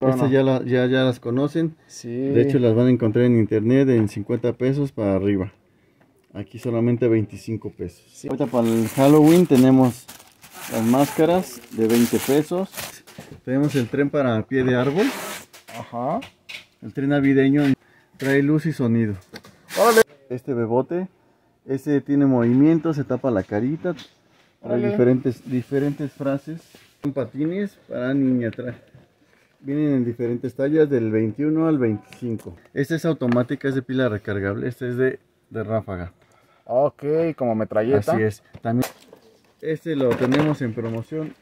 Estas ya, la- ya, ya las conocen. Sí. De hecho, las van a encontrar en internet en 50 pesos para arriba. Aquí solamente 25 pesos. Sí. Ahorita para el Halloween tenemos las máscaras de 20 pesos. Tenemos el tren para pie de árbol. Ajá. El tren navideño trae luz y sonido. Órale. Este bebote, ese tiene movimiento, se tapa la carita. Trae Órale. diferentes, diferentes frases. Son patines para niña. Trae. Vienen en diferentes tallas del 21 al 25. Esta es automática, es de pila recargable. Este es de, de ráfaga. Ok, como metralleta. Así es. También este lo tenemos en promoción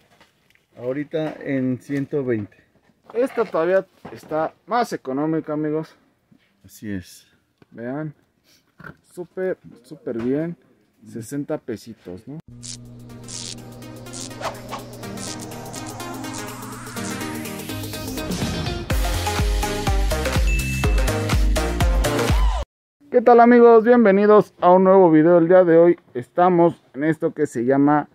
ahorita en 120. Esta todavía está más económica, amigos. Así es. Vean. Súper, súper bien. 60 pesitos, ¿no? ¿Qué tal amigos? Bienvenidos a un nuevo video. El día de hoy estamos en esto que se llama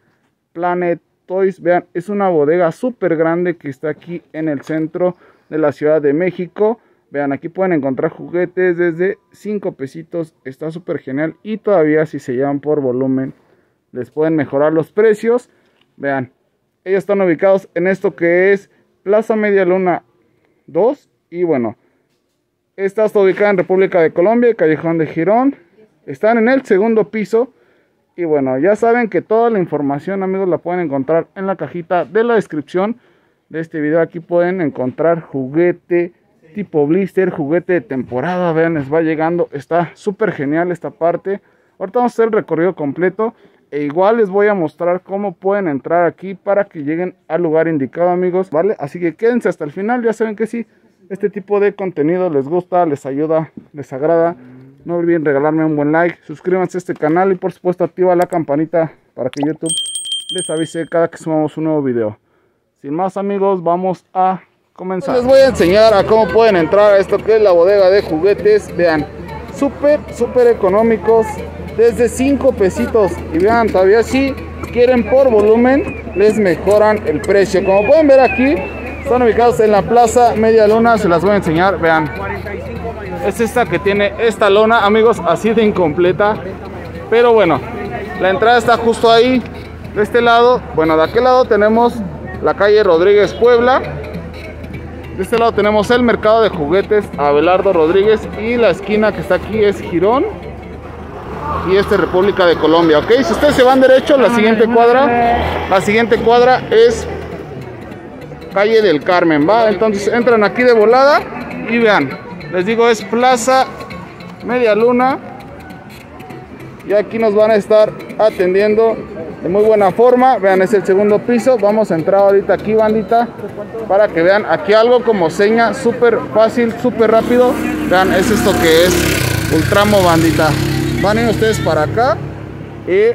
Planet Toys. Vean, es una bodega súper grande que está aquí en el centro de la Ciudad de México. Vean, aquí pueden encontrar juguetes desde 5 pesitos. Está súper genial. Y todavía si se llevan por volumen, les pueden mejorar los precios. Vean, ellos están ubicados en esto que es Plaza Media Luna 2. Y bueno, esta está ubicada en República de Colombia, Callejón de Girón. Están en el segundo piso. Y bueno, ya saben que toda la información, amigos, la pueden encontrar en la cajita de la descripción de este video. Aquí pueden encontrar juguete tipo blister, juguete de temporada. Vean, les va llegando. Está súper genial esta parte. Ahorita vamos a hacer el recorrido completo. E igual les voy a mostrar cómo pueden entrar aquí para que lleguen al lugar indicado, amigos. ¿Vale? Así que quédense hasta el final. Ya saben que sí, este tipo de contenido les gusta, les ayuda, les agrada. No olviden regalarme un buen like, suscríbanse a este canal y por supuesto activa la campanita para que YouTube les avise cada que subamos un nuevo video. Sin más amigos, vamos a comenzar. Les voy a enseñar a cómo pueden entrar a esto que es la bodega de juguetes. Vean, súper, súper económicos, desde 5 pesitos. Y vean, todavía si quieren por volumen, les mejoran el precio. Como pueden ver aquí, están ubicados en la plaza Media Luna, se las voy a enseñar, vean. Es esta que tiene esta lona, amigos, así de incompleta. Pero bueno, la entrada está justo ahí, de este lado. Bueno, de aquel lado tenemos la calle Rodríguez Puebla. De este lado tenemos el mercado de juguetes Abelardo Rodríguez. Y la esquina que está aquí es Girón. Y este República de Colombia, ¿ok? Si ustedes se van derecho, la siguiente cuadra, la siguiente cuadra es calle del Carmen, ¿va? Entonces entran aquí de volada y vean, les digo es Plaza Media Luna. Y aquí nos van a estar atendiendo de muy buena forma, vean es el segundo piso, vamos a entrar ahorita aquí bandita para que vean aquí algo como seña, súper fácil, súper rápido, vean es esto que es Ultramo bandita, van a ir ustedes para acá y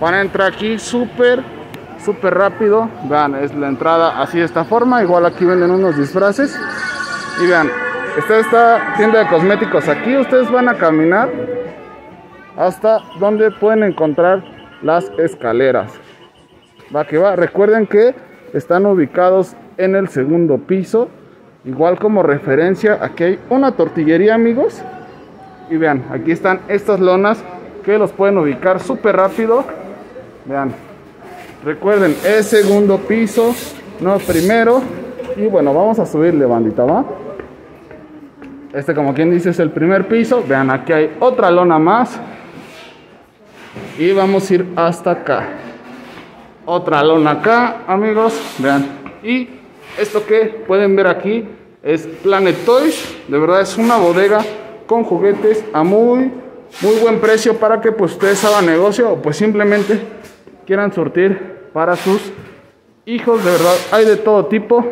van a entrar aquí súper súper rápido. Vean, es la entrada así de esta forma. Igual aquí venden unos disfraces. Y vean, está esta tienda de cosméticos aquí. Ustedes van a caminar hasta donde pueden encontrar las escaleras. Va que va. Recuerden que están ubicados en el segundo piso. Igual como referencia, aquí hay una tortillería, amigos. Y vean, aquí están estas lonas que los pueden ubicar súper rápido. Vean, Recuerden, es segundo piso, no primero. Y bueno, vamos a subirle, bandita, ¿va? Este, como quien dice, es el primer piso. Vean, aquí hay otra lona más. Y vamos a ir hasta acá. Otra lona acá, amigos. Vean. Y esto que pueden ver aquí es Planet Toys. De verdad es una bodega con juguetes a muy, muy buen precio para que pues ustedes hagan negocio o pues simplemente quieran surtir para sus hijos, de verdad, hay de todo tipo.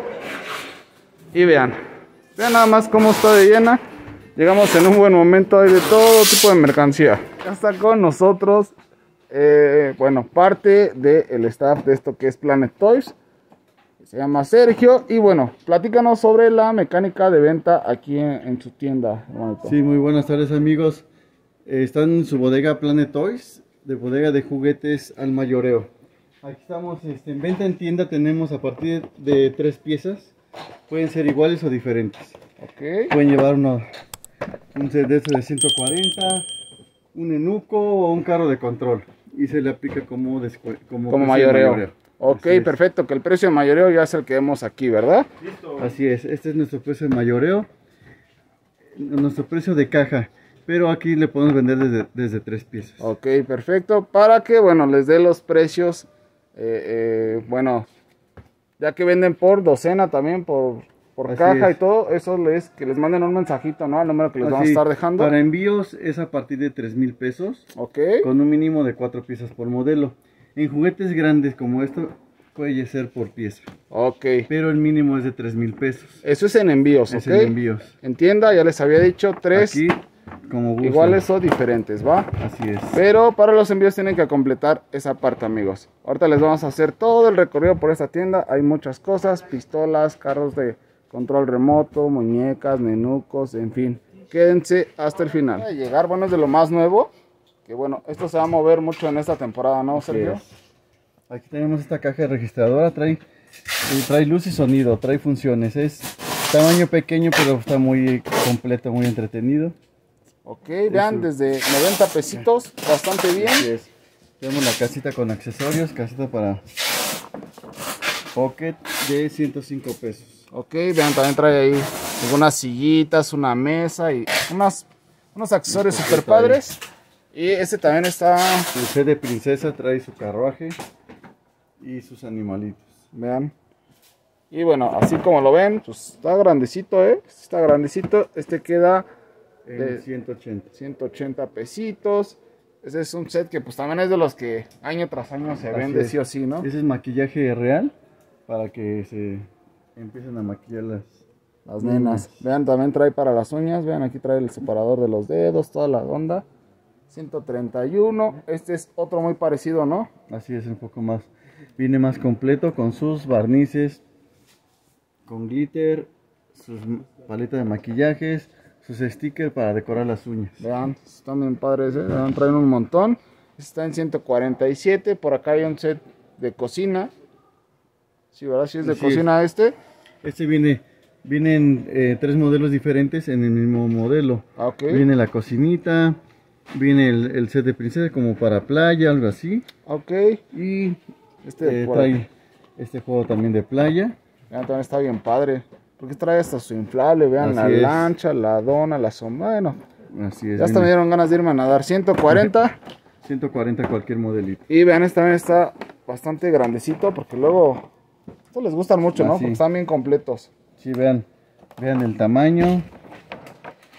Y vean, vean nada más cómo está de llena. Llegamos en un buen momento, hay de todo tipo de mercancía. Ya está con nosotros, eh, bueno, parte del staff de esto que es Planet Toys. Se llama Sergio. Y bueno, platícanos sobre la mecánica de venta aquí en, en su tienda. Sí, muy buenas tardes amigos. Eh, están en su bodega Planet Toys, de bodega de juguetes al mayoreo. Aquí estamos este, en venta en tienda, tenemos a partir de tres piezas. pueden ser iguales o diferentes. Pueden llevar uno, un set de estos de 140, un enuco o un carro de control. Y se le aplica como, como, mayoreo. Ok, Así es. perfecto. Que el precio de mayoreo ya es el que vemos aquí, ¿verdad? Así es, este es nuestro precio de mayoreo, nuestro precio de caja, pero aquí le podemos vender desde, desde tres piezas. Ok, perfecto. Para que, bueno, les dé los precios. Eh, eh, bueno, ya que venden por docena también, por, por Así caja es. y todo, eso les que les manden un mensajito, ¿no? Al número que les vamos a Así, estar dejando. Para envíos es a partir de 3 mil pesos, Ok. con un mínimo de cuatro piezas por modelo. En juguetes grandes como esto puede ser por pieza, Ok. pero el mínimo es de 3 mil pesos. Eso es en envíos, Es ¿ok? en envíos. En tienda, ya les había dicho, tres Aquí, como iguales o diferentes, ¿va? Así es. Pero para los envíos tienen que completar esa parte, amigos. Ahorita les vamos a hacer todo el recorrido por esta tienda. Hay muchas cosas, pistolas, carros de control remoto, muñecas, nenucos, en fin. Quédense hasta el final. Para llegar, bueno, es de lo más nuevo. Que bueno, esto se va a mover mucho en esta temporada, ¿no, Sergio? es. Aquí tenemos esta caja registradora, trae, eh, trae luz y sonido, trae funciones. Es tamaño pequeño, pero está muy completo, muy entretenido. Ok, vean, desde 90 pesitos, bastante bien. Así es. Tenemos la casita con accesorios, casita para pocket de 105 pesos. Ok, vean, también trae ahí algunas sillitas, una mesa y unas, unos accesorios super padres. Y este también está, El set de princesa trae su carruaje y sus animalitos. vean. Y bueno, así como lo ven, pues está grandecito, ¿eh? Está grandecito. Este queda En De- 180. 180 pesitos. Ese es un set que pues también es de los que año tras año se Así vende es. sí o sí, ¿no? Ese es maquillaje real para que se empiecen a maquillar las, Las nenas. Vean, también trae para las uñas. Vean, aquí trae el separador de los dedos, toda la onda. 131. Este es otro muy parecido, ¿no? Así es, un poco más. Viene más completo con sus barnices, con glitter, sus paletas de maquillajes, sus stickers para decorar las uñas. Vean, están bien padres, ¿eh? Vean, traen un montón. Está en 147. Por acá hay un set de cocina. Sí, ¿verdad? Sí es de Así cocina este. Este viene, vienen eh, tres modelos diferentes en el mismo modelo. Ah, Ok. Viene la cocinita, viene el, el set de princesa como para playa, algo así. Ok. Y Este eh, trae este juego también de playa. Vean, también está bien padre. Porque trae hasta su inflable. Vean, Así la es. lancha, la dona, la sombra. Bueno, Así es. ya hasta me dieron ganas de irme a nadar. 140. 140 cualquier modelito. Y vean, este también está bastante grandecito. Porque luego. Estos les gustan mucho, ¿no? Así. Porque están bien completos. Sí, vean, vean el tamaño.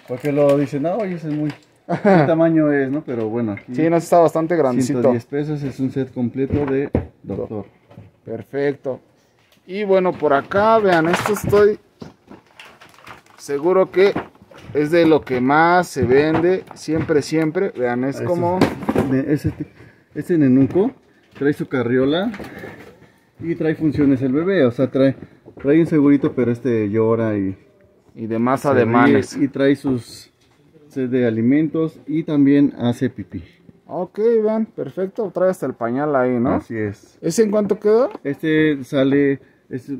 Porque lo dicen, no, oye, ese es muy... ¿Qué tamaño es, no? Pero bueno, aquí Sí, no, está bastante grandecito. 110 pesos es un set completo de doctor. Perfecto. Y bueno, por acá, vean, esto estoy seguro que es de lo que más se vende siempre, siempre. Vean, es Eso. como... Ese, este nenuco trae su carriola y trae funciones el bebé. O sea, trae, trae un segurito, pero este llora y... Y de más se ademanes. ríe Y trae sus set de alimentos y también hace pipí. Ok, vean, perfecto. Trae hasta el pañal ahí, ¿no? Así es. ¿Ese en cuánto quedó? Este sale, es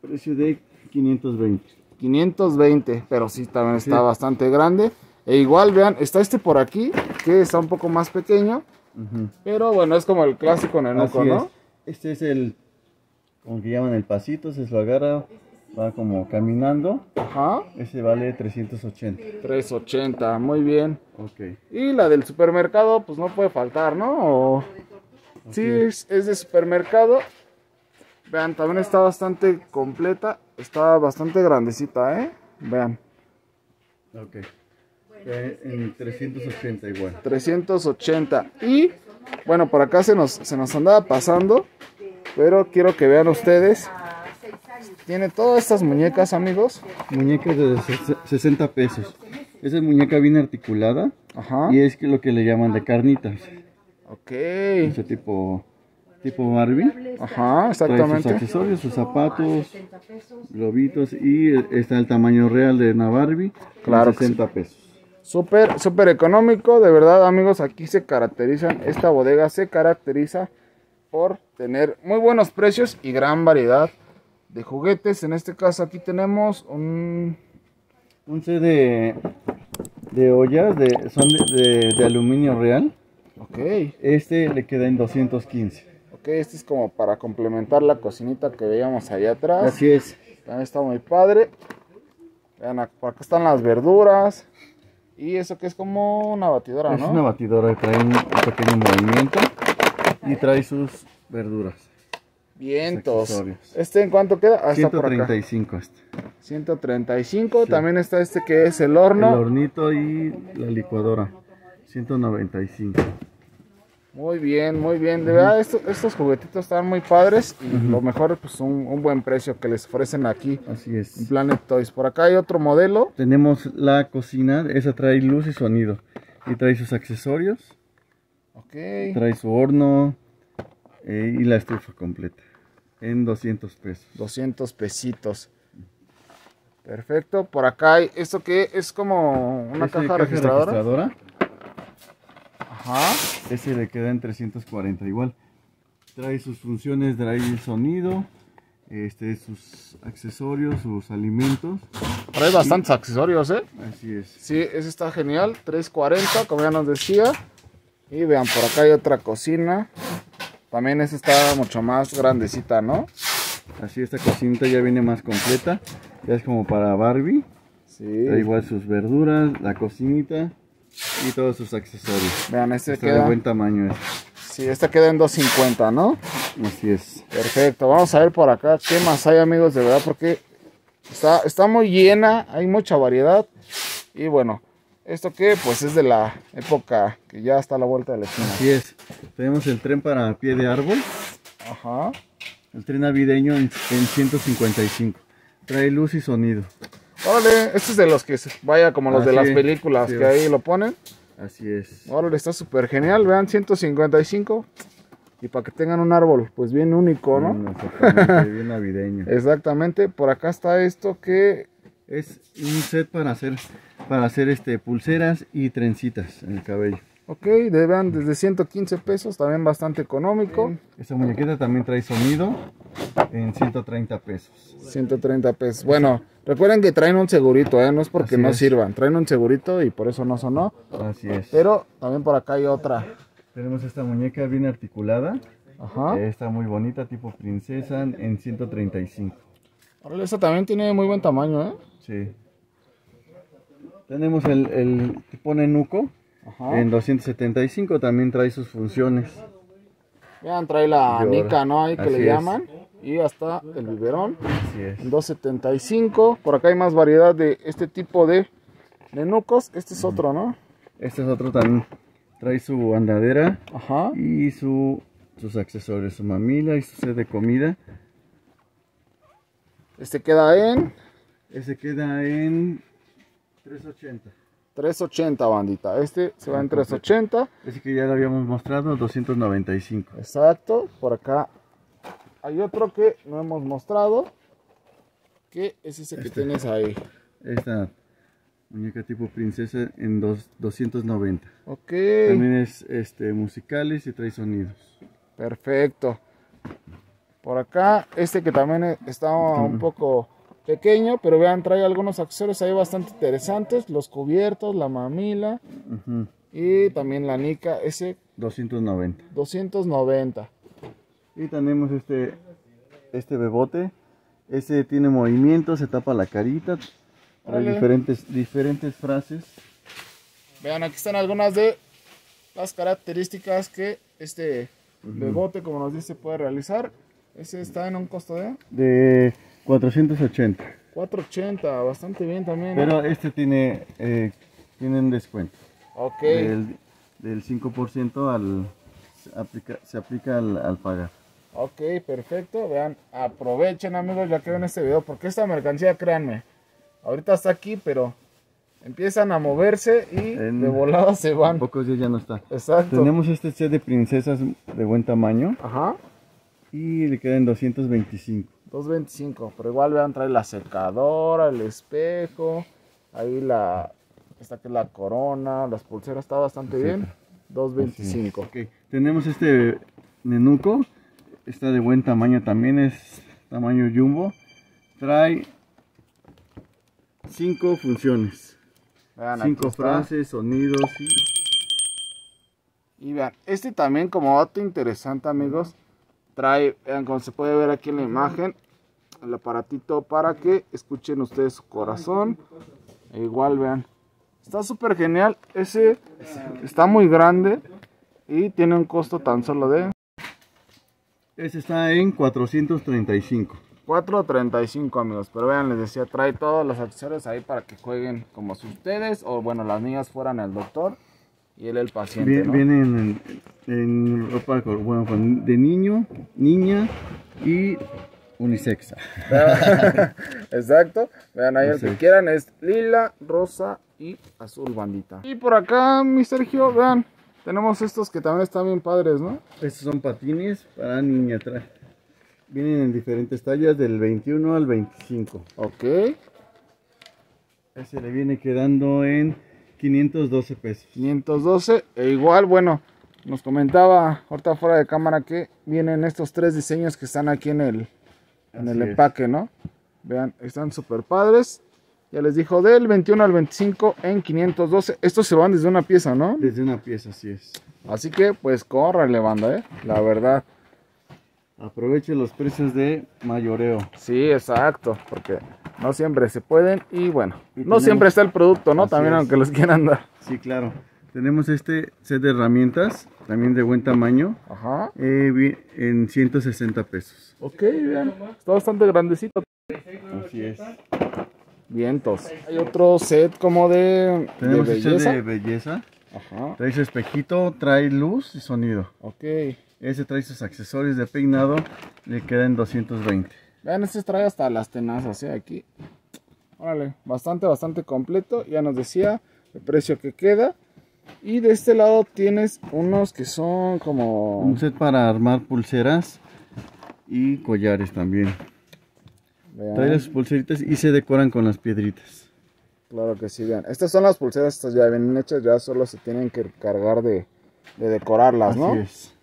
precio de 520. 520, pero sí, también está Sí. bastante grande. E igual, vean, está este por aquí, que está un poco más pequeño. Pero bueno, es como el clásico nenuco, ¿no? es. Este es el, como que llaman el pasito, se lo agarra, va como caminando. Ajá. Ese vale 380. 380, muy bien. Ok. Y la del supermercado, pues no puede faltar, ¿no? O- Sí, es, es de supermercado. Vean, también está bastante completa. Está bastante grandecita, ¿eh? Vean, Ok. Eh, en 380 igual. 380. Y, bueno, por acá se nos, se nos andaba pasando. Pero quiero que vean ustedes. Tiene todas estas muñecas, amigos. Muñeca de ses- 60 pesos. Esa muñeca viene articulada Ajá. y es que lo que le llaman de carnitas. Ok. Ese tipo, tipo Barbie. Ajá, Trae sus exactamente. accesorios, sus zapatos, globitos y está el tamaño real de una Barbie. Claro que 60 pesos. Súper, súper económico, de verdad amigos, aquí se caracterizan, esta bodega se caracteriza por tener muy buenos precios y gran variedad de juguetes. En este caso aquí tenemos un... Un set de, de ollas, de, son de, de- de aluminio real. Ok, Este le queda en 215. Ok, este es como para complementar la cocinita que veíamos allá atrás. Así es. También está muy padre. Vean, por acá están las verduras. Y eso que es como una batidora, Es ¿no? una batidora que trae un, pequeño movimiento y trae sus verduras. Vientos. ¿Este en cuánto queda? Ah, está por acá. 135 este. 135. También está este que es el horno. El hornito y la licuadora. 195. Muy bien, muy bien. De verdad, estos, estos juguetitos están muy padres. Y lo mejor, pues un, un buen precio que les ofrecen aquí Así en es. Planet Toys. Por acá hay otro modelo. Tenemos la cocina, esa trae luz y sonido. Y trae sus accesorios, Ok. trae su horno eh, y la estufa completa. En 200 pesos. 200 pesitos. Perfecto. Por acá hay esto que es como una caja, registradora. registradora, Ajá. Ese le queda en 340 igual. Trae sus funciones, trae el sonido, este, sus accesorios, sus alimentos. Trae bastantes accesorios, ¿eh? Así es. Sí, ese está genial. 340, como ya nos decía. Y vean, por acá hay otra cocina. También esa está mucho más grandecita, ¿no? Así esta cocinita ya viene más completa. Ya es como para Barbie. Sí. Trae igual sus verduras, la cocinita y todos sus accesorios. Vean, este Está de queda. buen tamaño este. Sí, este queda en 250, ¿no? Así es. Perfecto. Vamos a ver por acá qué más hay, amigos, de verdad, porque está, está muy llena, hay mucha variedad. Y bueno, esto que pues es de la época que ya está a la vuelta de la esquina. Así es. Tenemos el tren para pie de árbol. Ajá. El tren navideño en, en 155. Trae luz y sonido. Órale, este es de los que vaya como los de las películas sí. que ahí lo ponen. Así es. Órale, está súper genial, vean, 155. Y para que tengan un árbol, pues bien único, ¿no? Mm, exactamente, bien navideño. Exactamente, por acá está esto que... Es un set para hacer para hacer este pulseras y trencitas en el cabello. Ok, de- vean, desde 115 pesos, también bastante económico. Esta muñequita también trae sonido en 130 pesos. 130 pesos. Bueno, recuerden que traen un segurito, ¿eh? No es porque Así no es. sirvan, traen un segurito y por eso no sonó. Así es. Pero también por acá hay otra. Tenemos esta muñeca bien articulada. Ajá. Eh, Está muy bonita, tipo princesa, en 135. Órale, esta también tiene muy buen tamaño, ¿eh? Sí. Tenemos el, el que pone nuco Ajá. en 275, también trae sus funciones. Vean, trae la nica, ¿no? Ahí que Así le es. llaman. Y hasta el biberón. Así es. en 275. Por acá hay más variedad de este tipo de, de nucos. Este es otro, ¿no? Este es otro también. Trae su andadera Ajá. y su, sus accesorios, su mamila y su set de comida. Este queda en Ese queda en 380. 380, bandita. Este se va en 380. Ese que ya lo habíamos mostrado, 295. Exacto. Por acá hay otro que no hemos mostrado. Que es ese que tienes ahí. Esta muñeca tipo princesa en dos- 290. Ok. También es este, musicales y trae sonidos. Perfecto. Por acá, este que también está un poco pequeño, pero vean, trae algunos accesorios ahí bastante interesantes. Los cubiertos, la mamila y también la nica. Ese 290. 290. Y tenemos este, este bebote. Ese tiene movimiento, se tapa la carita. Trae diferentes, diferentes frases. Vean, aquí están algunas de las características que este bebote, como nos dice, puede realizar. Ese está en un costo de De 480. 480, bastante bien también. Pero este tiene, eh, tiene un descuento. ok. Del, del 5% al, se aplica, se aplica al, al pagar. Ok, perfecto. Vean, aprovechen amigos ya que ven este video porque esta mercancía, créanme, ahorita está aquí, pero empiezan a moverse y En- de volada se En van. pocos días ya no está. Exacto. Tenemos este set de princesas de buen tamaño Ajá. y le quedan 225. 225, pero igual vean, trae la secadora, el espejo, ahí la, esta que es la corona, las pulseras, está bastante bien. 225. Ok, tenemos este nenuco, está de buen tamaño también, es tamaño jumbo Trae cinco funciones. Vean, aquí Cinco está. frases, sonidos y... Y vean, este también como dato interesante amigos, trae, vean como se puede ver aquí en la imagen, el aparatito para que escuchen ustedes su corazón. E igual vean, está súper genial, ese está muy grande y tiene un costo tan solo de Este está en 435. 4.35 amigos, pero vean, les decía, trae todos los accesorios ahí para que jueguen como si ustedes o bueno, las niñas fueran el doctor y él el paciente. ¿no? Vienen en, en ropa bueno, de niño, niña y unisexa. Exacto. Vean ahí el que quieran es lila, rosa y azul bandita. Y por acá, mi Sergio, vean, tenemos estos que también están bien padres, ¿no? Estos son patines para niña. tra- Vienen en diferentes tallas del 21 al 25. Ok. Ese le viene quedando en 512 pesos. 512. E igual, bueno, nos comentaba ahorita fuera de cámara que vienen estos tres diseños que están aquí en el, en el es. empaque, ¿no? Vean, están súper padres. Ya les dijo del 21 al 25 en 512. Estos se van desde una pieza, ¿no? Desde una pieza, así es. Así que, pues, córrale, banda, ¿eh? La verdad. Aproveche los precios de mayoreo. Sí, exacto, porque no siempre se pueden y bueno, Y no tenemos- siempre está el producto, ¿no? Así También es. aunque los quieran dar. Sí, claro. Tenemos este set de herramientas, también de buen tamaño, Ajá. eh, en 160 pesos. Ok, vean, está bastante grandecito. Así es. Vientos. Hay otro set como de, de Tenemos este belleza. de belleza. Ajá. Trae su espejito, trae luz y sonido. Ok. Ese trae sus accesorios de peinado, le quedan 220. Vean, este trae hasta las tenazas, ¿eh? Aquí. Órale, bastante, bastante completo. Ya nos decía el precio que queda. Y de este lado tienes unos que son como... Un set para armar pulseras y collares también. Vean. Trae las pulseritas y se decoran con las piedritas. Claro que sí, vean. Estas son las pulseras, estas ya vienen hechas, ya solo se tienen que cargar de, de decorarlas, ¿no? Así es.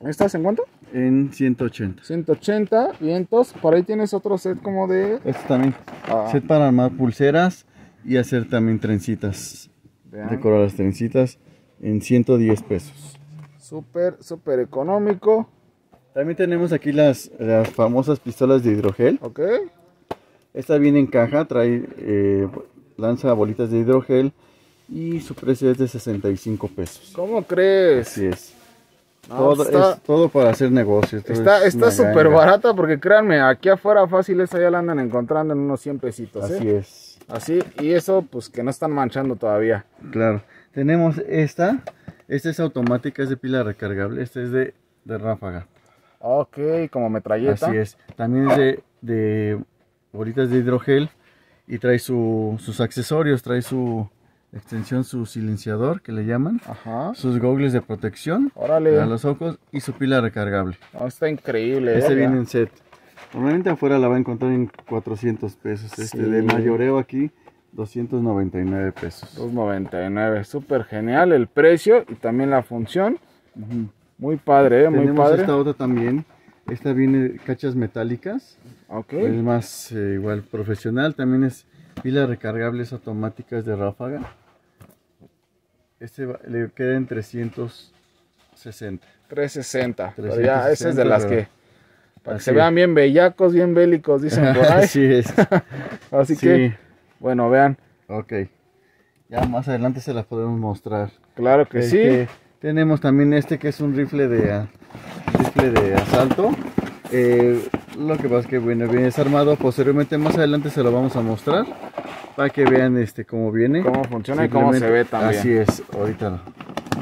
¿Estas en cuánto? En 180. 180 vientos. Por ahí tienes otro set como de... Este también. Ah, Set para armar pulseras y hacer también trencitas. Vean, Decorar las trencitas en 110 pesos. súper, súper económico. También tenemos aquí las, las famosas pistolas de hidrogel. ¿Ok? Esta viene en caja, trae eh, lanza bolitas de hidrogel y su precio es de 65 pesos. ¿Cómo crees? Así es. No, todo, está es todo para hacer negocios. está súper barata porque créanme, aquí afuera fácil esa ya la andan encontrando en unos 100 pesitos. ¿eh? Así es, Así, y eso pues que no están manchando todavía. claro. Tenemos esta. Esta es automática, es de pila recargable. Esta es de, de ráfaga. Ok, como metralleta. Así es. También es de, de bolitas de hidrogel y trae su- sus accesorios. Trae su extensión, su silenciador que le llaman. Ajá. Sus goggles de protección Órale. para los ojos y su pila recargable. Está increíble. Este ¿eh? viene en set. Normalmente afuera la va a encontrar en 400 pesos. Este de mayoreo aquí, 299 pesos. 2.99, súper genial el precio y también la función. Ujú. Muy padre, ¿eh? muy Tenemos padre. esta otra también. Esta viene cachas metálicas. Ok, Es más eh, igual profesional. También es pilas recargables automáticas de ráfaga. Este va- le queda en 360. 360. Pero ya, esa es de 360, las pero- que. Para que se vean bien bellacos, bien bélicos, dicen por ahí. Así es. Así Sí. que, bueno, vean. Ok. Ya más adelante se las podemos mostrar. Claro que sí. Tenemos también este que es un rifle de, ah, rifle de asalto. Eh, lo que pasa es que bueno, viene desarmado. Posteriormente más adelante se lo vamos a mostrar para que vean este cómo viene. Cómo funciona y cómo se ve también. Así es, ahorita no.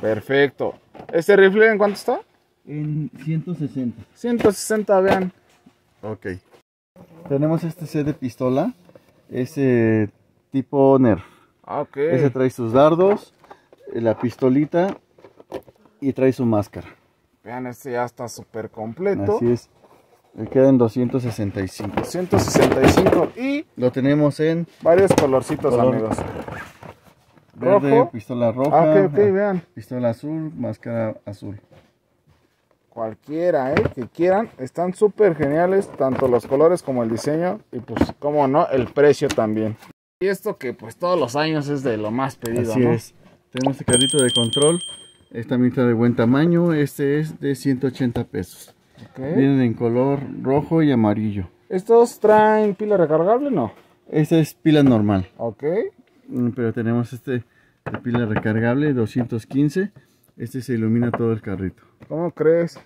Perfecto. ¿Este rifle en cuánto está? En 160. 160, vean. Ok. Tenemos este set de pistola. Ese tipo Nerf. Ah, Ok. Ese trae sus dardos, eh, la pistolita y trae su máscara. Vean, este ya está súper completo. Así es. Le quedan 265. 165 y Lo tenemos en varios colorcitos, Color. amigos. verde, Rojo. pistola roja, Ah, ok, ok, ah, vean. pistola azul, máscara azul. Cualquiera, ¿eh? Que quieran. Están súper geniales, tanto los colores como el diseño. Y pues, como no, el precio también. Y esto que pues todos los años es de lo más pedido, Así ¿no? es. Tenemos este carrito de control. Esta mitad de buen tamaño. Este es de 180 pesos. Vienen en color rojo y amarillo. ¿Estos traen pila recargable? No. Esta es pila normal. Ok. Mm, Pero tenemos este de pila recargable 215. Este se ilumina todo el carrito. ¿Cómo crees?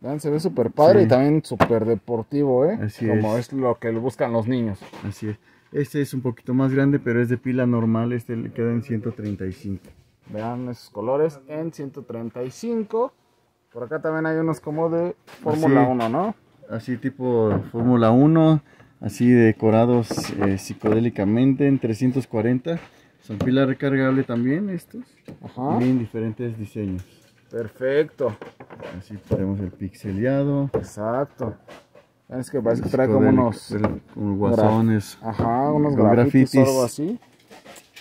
Vean, se ve súper padre Sí. y también súper deportivo, ¿eh? Así Como es. es. lo que buscan los niños. Así es. Este es un poquito más grande, pero es de pila normal. Este le queda en 135. Vean esos colores en 135. Por acá también hay unos como de Fórmula Así. 1, ¿no? Así tipo Fórmula 1. Así decorados eh, psicodélicamente en 340. Son pila recargable también estos. Ajá. Y en diferentes diseños. Perfecto. Así tenemos el pixeleado. Exacto. Es que parece que trae como unos, guasones. ajá, unos grafitis, o algo así.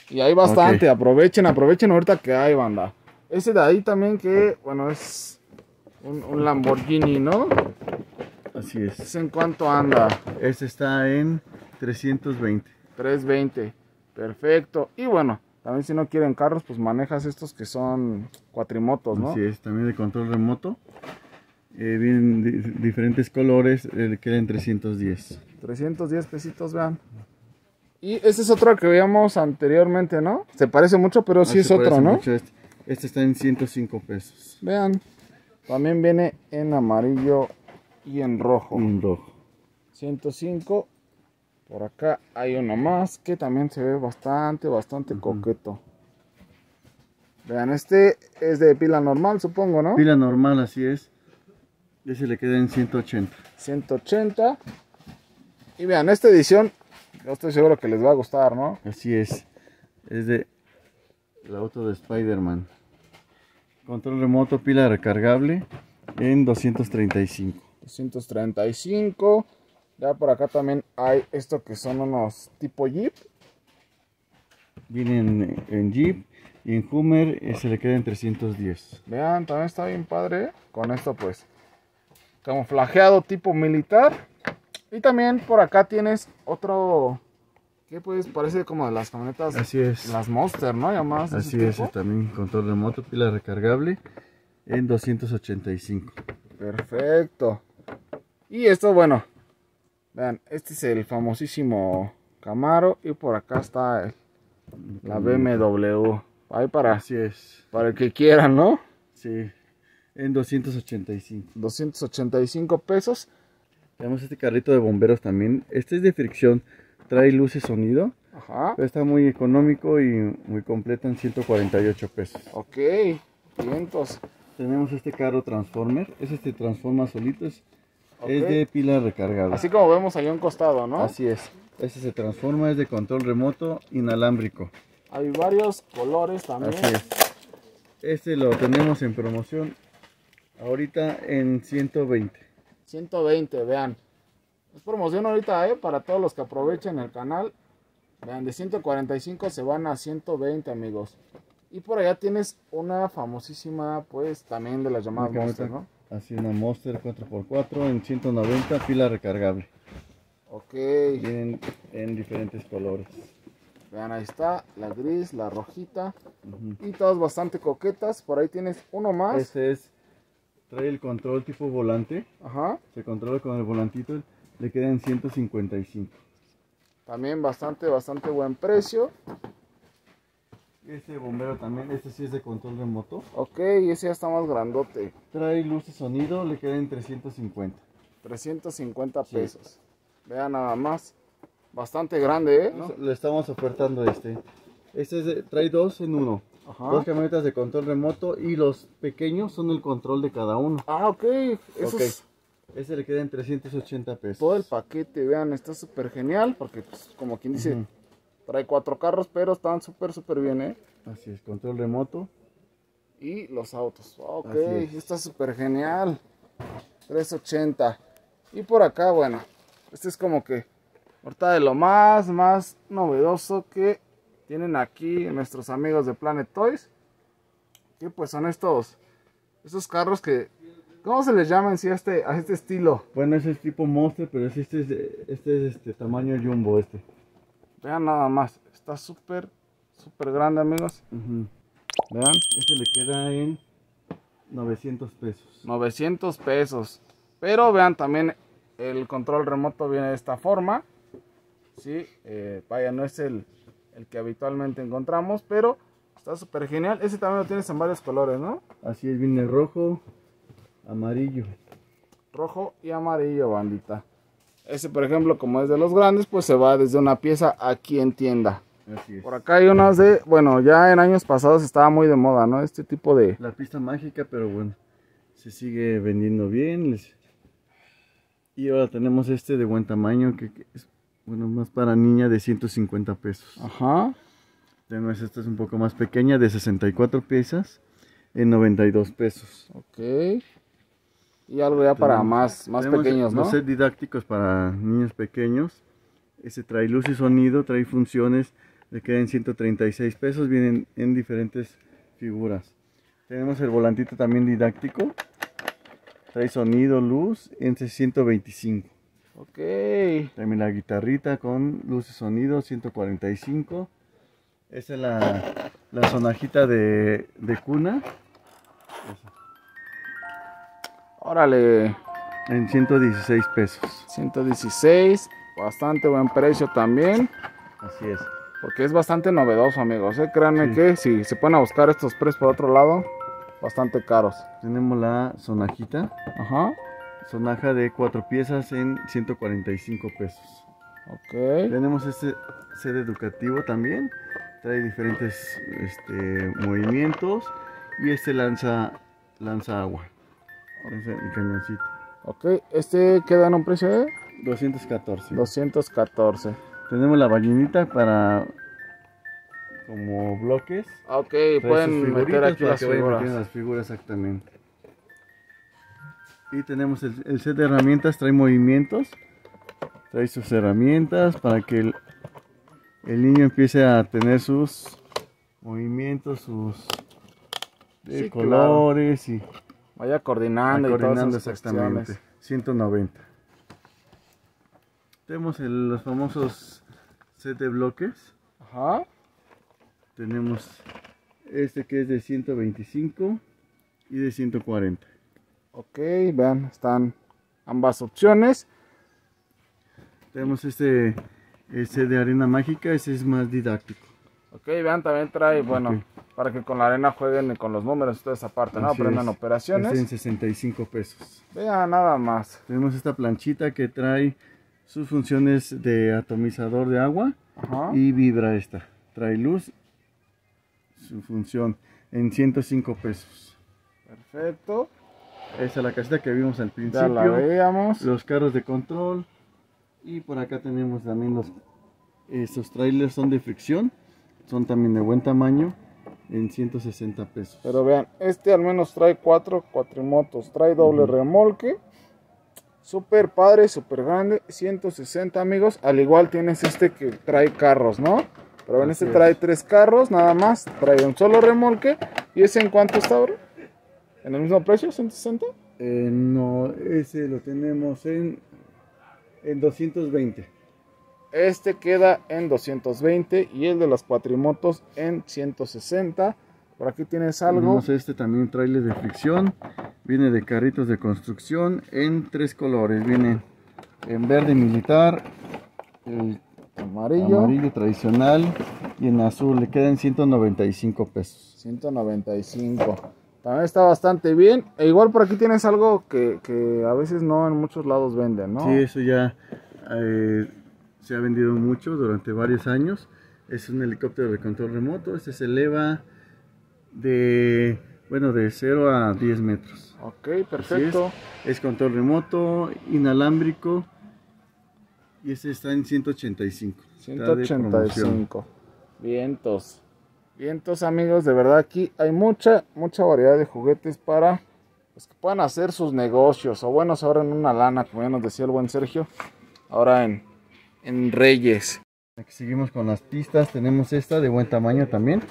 Y hay bastante, aprovechen, aprovechen ahorita que hay, banda. Ese de ahí también que, bueno, es un, un Lamborghini, ¿no? Así es. ¿Es en cuánto anda? Este está en 320. 320. Perfecto. Y bueno, también si no quieren carros, pues manejas estos que son cuatrimotos, ¿no? Así es, también de control remoto. Eh, vienen di- diferentes colores, eh, le quedan 310. 310 pesitos, vean. Y este es otro que veíamos anteriormente, ¿no? Se parece mucho, pero sí Ah, es otro, ¿no? mucho Este. Este está en 105 pesos. Vean. También viene en amarillo y en rojo. En rojo. 105. Por acá hay uno más que también se ve bastante, bastante coqueto. Vean, este es de pila normal, supongo, ¿no? Pila normal, así es. Ese le queda en 180. 180. Y vean, esta edición, yo estoy seguro que les va a gustar, ¿no? Así es. Es de el auto de Spider-Man. Control remoto, pila recargable en 235. 235. Ya por acá también hay esto que son unos tipo Jeep. Vienen en Jeep y en Hummer eh, se le queda en 310. Vean, también está bien padre. ¿eh? Con esto pues camuflajeado tipo militar. Y también por acá tienes otro que pues parece como de las camionetas Así es. las Monster, ¿no? Llamadas Así es, tipo. también control remoto, pila recargable en 285. Perfecto. Y esto, bueno, vean, este es el famosísimo Camaro y por acá está el- la BMW. Ahí para, Así es, para el que quieran, ¿no? sí, en 285. 285 pesos. Tenemos este carrito de bomberos también. Este es de fricción, trae luces sonido, Ajá. pero está muy económico y muy completo en 148 pesos. Ok, 500. Tenemos este carro Transformer, ese se transforma solito, es, Es de pila recargable. Así como vemos ahí a un costado, ¿no? Así es, este se transforma, es de control remoto inalámbrico. Hay varios colores también. Así es. Este lo tenemos en promoción ahorita en 120. 120, vean. Es promoción ahorita, ¿eh? Para todos los que aprovechen el canal. Vean, de 145 se van a 120, amigos. Y por allá tienes una famosísima, pues, también de las llamadas Monster. ¿no? Así una Monster 4x4 en 190, pila recargable. Ok. Vienen en diferentes colores. Vean, ahí está, la gris, la rojita. Y todas bastante coquetas. Por ahí tienes uno más. Este es, trae el control tipo volante, Ajá. se controla con el volantito, le queda en 155. También bastante, bastante buen precio. Este bombero también, este sí es de control remoto. Ok, ese ya está más grandote. Trae luces sonido, le queda en 350. 350 pesos. Vean nada más. Bastante grande, ¿eh? ¿No? Le estamos ofertando este. Este es de- trae dos en uno. Ajá. Dos camionetas de control remoto y los pequeños son el control de cada uno. Ah, ok. Eso Ok. es Este le queda en 380 pesos. todo el paquete. Vean, está súper genial. Porque, pues, como quien dice. Trae cuatro carros, pero están súper, súper bien, ¿eh? Así es, control remoto. Y los autos. Ok, es. está súper genial. 380. Y por acá, bueno, este es como que ahorita de lo más, más novedoso que tienen aquí nuestros amigos de Planet Toys. Que pues son estos, estos carros que ¿Cómo se les llama en sí a este, a este estilo? Bueno, ese es tipo monster, pero este es, de- este es este tamaño jumbo este. Vean nada más. Está súper, súper grande, amigos. Vean. Este le queda en 900 pesos. 900 pesos. Pero vean también el control remoto viene de esta forma. Sí, eh, vaya, no es el, el que habitualmente encontramos, pero está súper genial. Ese también lo tienes en varios colores, ¿no? Así es, viene rojo, amarillo. Rojo y amarillo, bandita. Ese, por ejemplo, como es de los grandes, pues se va desde una pieza aquí en tienda. Así es. Por acá hay unas de, bueno, ya en años pasados estaba muy de moda, ¿no? Este tipo de... La pista mágica, pero bueno, se sigue vendiendo bien. Y ahora tenemos este de buen tamaño, que, que es, bueno, más para niña de 150 pesos. Ajá. Tenemos esta es un poco más pequeña, de 64 piezas, en 92 pesos. Ok. Y algo ya para Tenemos- más, más pequeños, ¿no? Los set didácticos para niños pequeños. Ese trae luz y sonido, trae funciones, le quedan 136 pesos, vienen en diferentes figuras. Tenemos el volantito también didáctico, trae sonido, luz, en 125. Ok. También la guitarrita con luz y sonido, 145. Esa es la, la sonajita de, de cuna, Órale. en 116 pesos. 116. Bastante buen precio también. Así es. Porque es bastante novedoso, amigos. ¿eh? Créanme Sí. que si se pueden a buscar estos precios por otro lado, bastante caros. Tenemos la sonajita. Ajá. Sonaja de cuatro piezas en 145 pesos. Ok. Tenemos este set educativo también. Trae diferentes este, movimientos. Y este lanza, lanza agua. Lanza el cañoncito. Ok. Este queda en un precio de 214. 214. Tenemos la ballenita para como bloques. Ok. Pueden meter aquí las figuras. las figuras exactamente. Y tenemos el, el set de herramientas, trae movimientos, trae sus herramientas para que el, el niño empiece a tener sus movimientos, sus de Sí, colores y Vaya coordinando, y coordinando todas esas exactamente. cuestiones. 190. Tenemos el- los famosos set de bloques. Ajá. Tenemos este que es de 125 y de 140. Ok, vean, están ambas opciones. Tenemos este, este de arena mágica, ese es más didáctico. Ok, vean, también trae, bueno, para que con la arena jueguen y con los números y toda esa parte, ¿no? Aprendan es. operaciones. Este en 65 pesos. Vean, nada más. Tenemos esta planchita que trae sus funciones de atomizador de agua Ajá. y vibra esta. Trae luz, su función en 105 pesos. Perfecto. Esa es la casita que vimos al Ya principio. la veíamos. los carros de control y por acá tenemos también los estos trailers son de fricción son también de buen tamaño en 160 pesos Pero vean, este al menos trae cuatro cuatrimotos. Trae doble remolque. Super padre, super grande. 160 amigos. Al igual tienes este que trae carros, ¿no? Pero en Así este es. trae tres carros nada más. Trae un solo remolque. ¿Y ese en cuánto está ahora? ¿En el mismo precio? ¿160? Eh, no ese lo tenemos en en 220 Este queda en 220 y el de las cuatrimotos en 160. Por aquí tienes algo. tenemos este también trailer de fricción viene de carritos de construcción en tres colores viene en verde militar el Amarillo. amarillo tradicional y en azul le quedan 195 pesos 195. También está bastante bien. E igual por aquí tienes algo que, que a veces no en muchos lados venden, ¿no? Sí, eso ya eh, se ha vendido mucho durante varios años. Es un helicóptero de control remoto. Este se eleva de, bueno, de 0 a 10 metros. Ok, perfecto. Es control remoto, inalámbrico. Y este está en 185. Está de promoción. 185. Vientos. Vientos, amigos. De verdad, aquí hay mucha, mucha variedad de juguetes para pues, que puedan hacer sus negocios. O bueno, ahora en una lana, como ya nos decía el buen Sergio. Ahora en, en Reyes. Aquí seguimos con las pistas. Tenemos esta de buen tamaño también.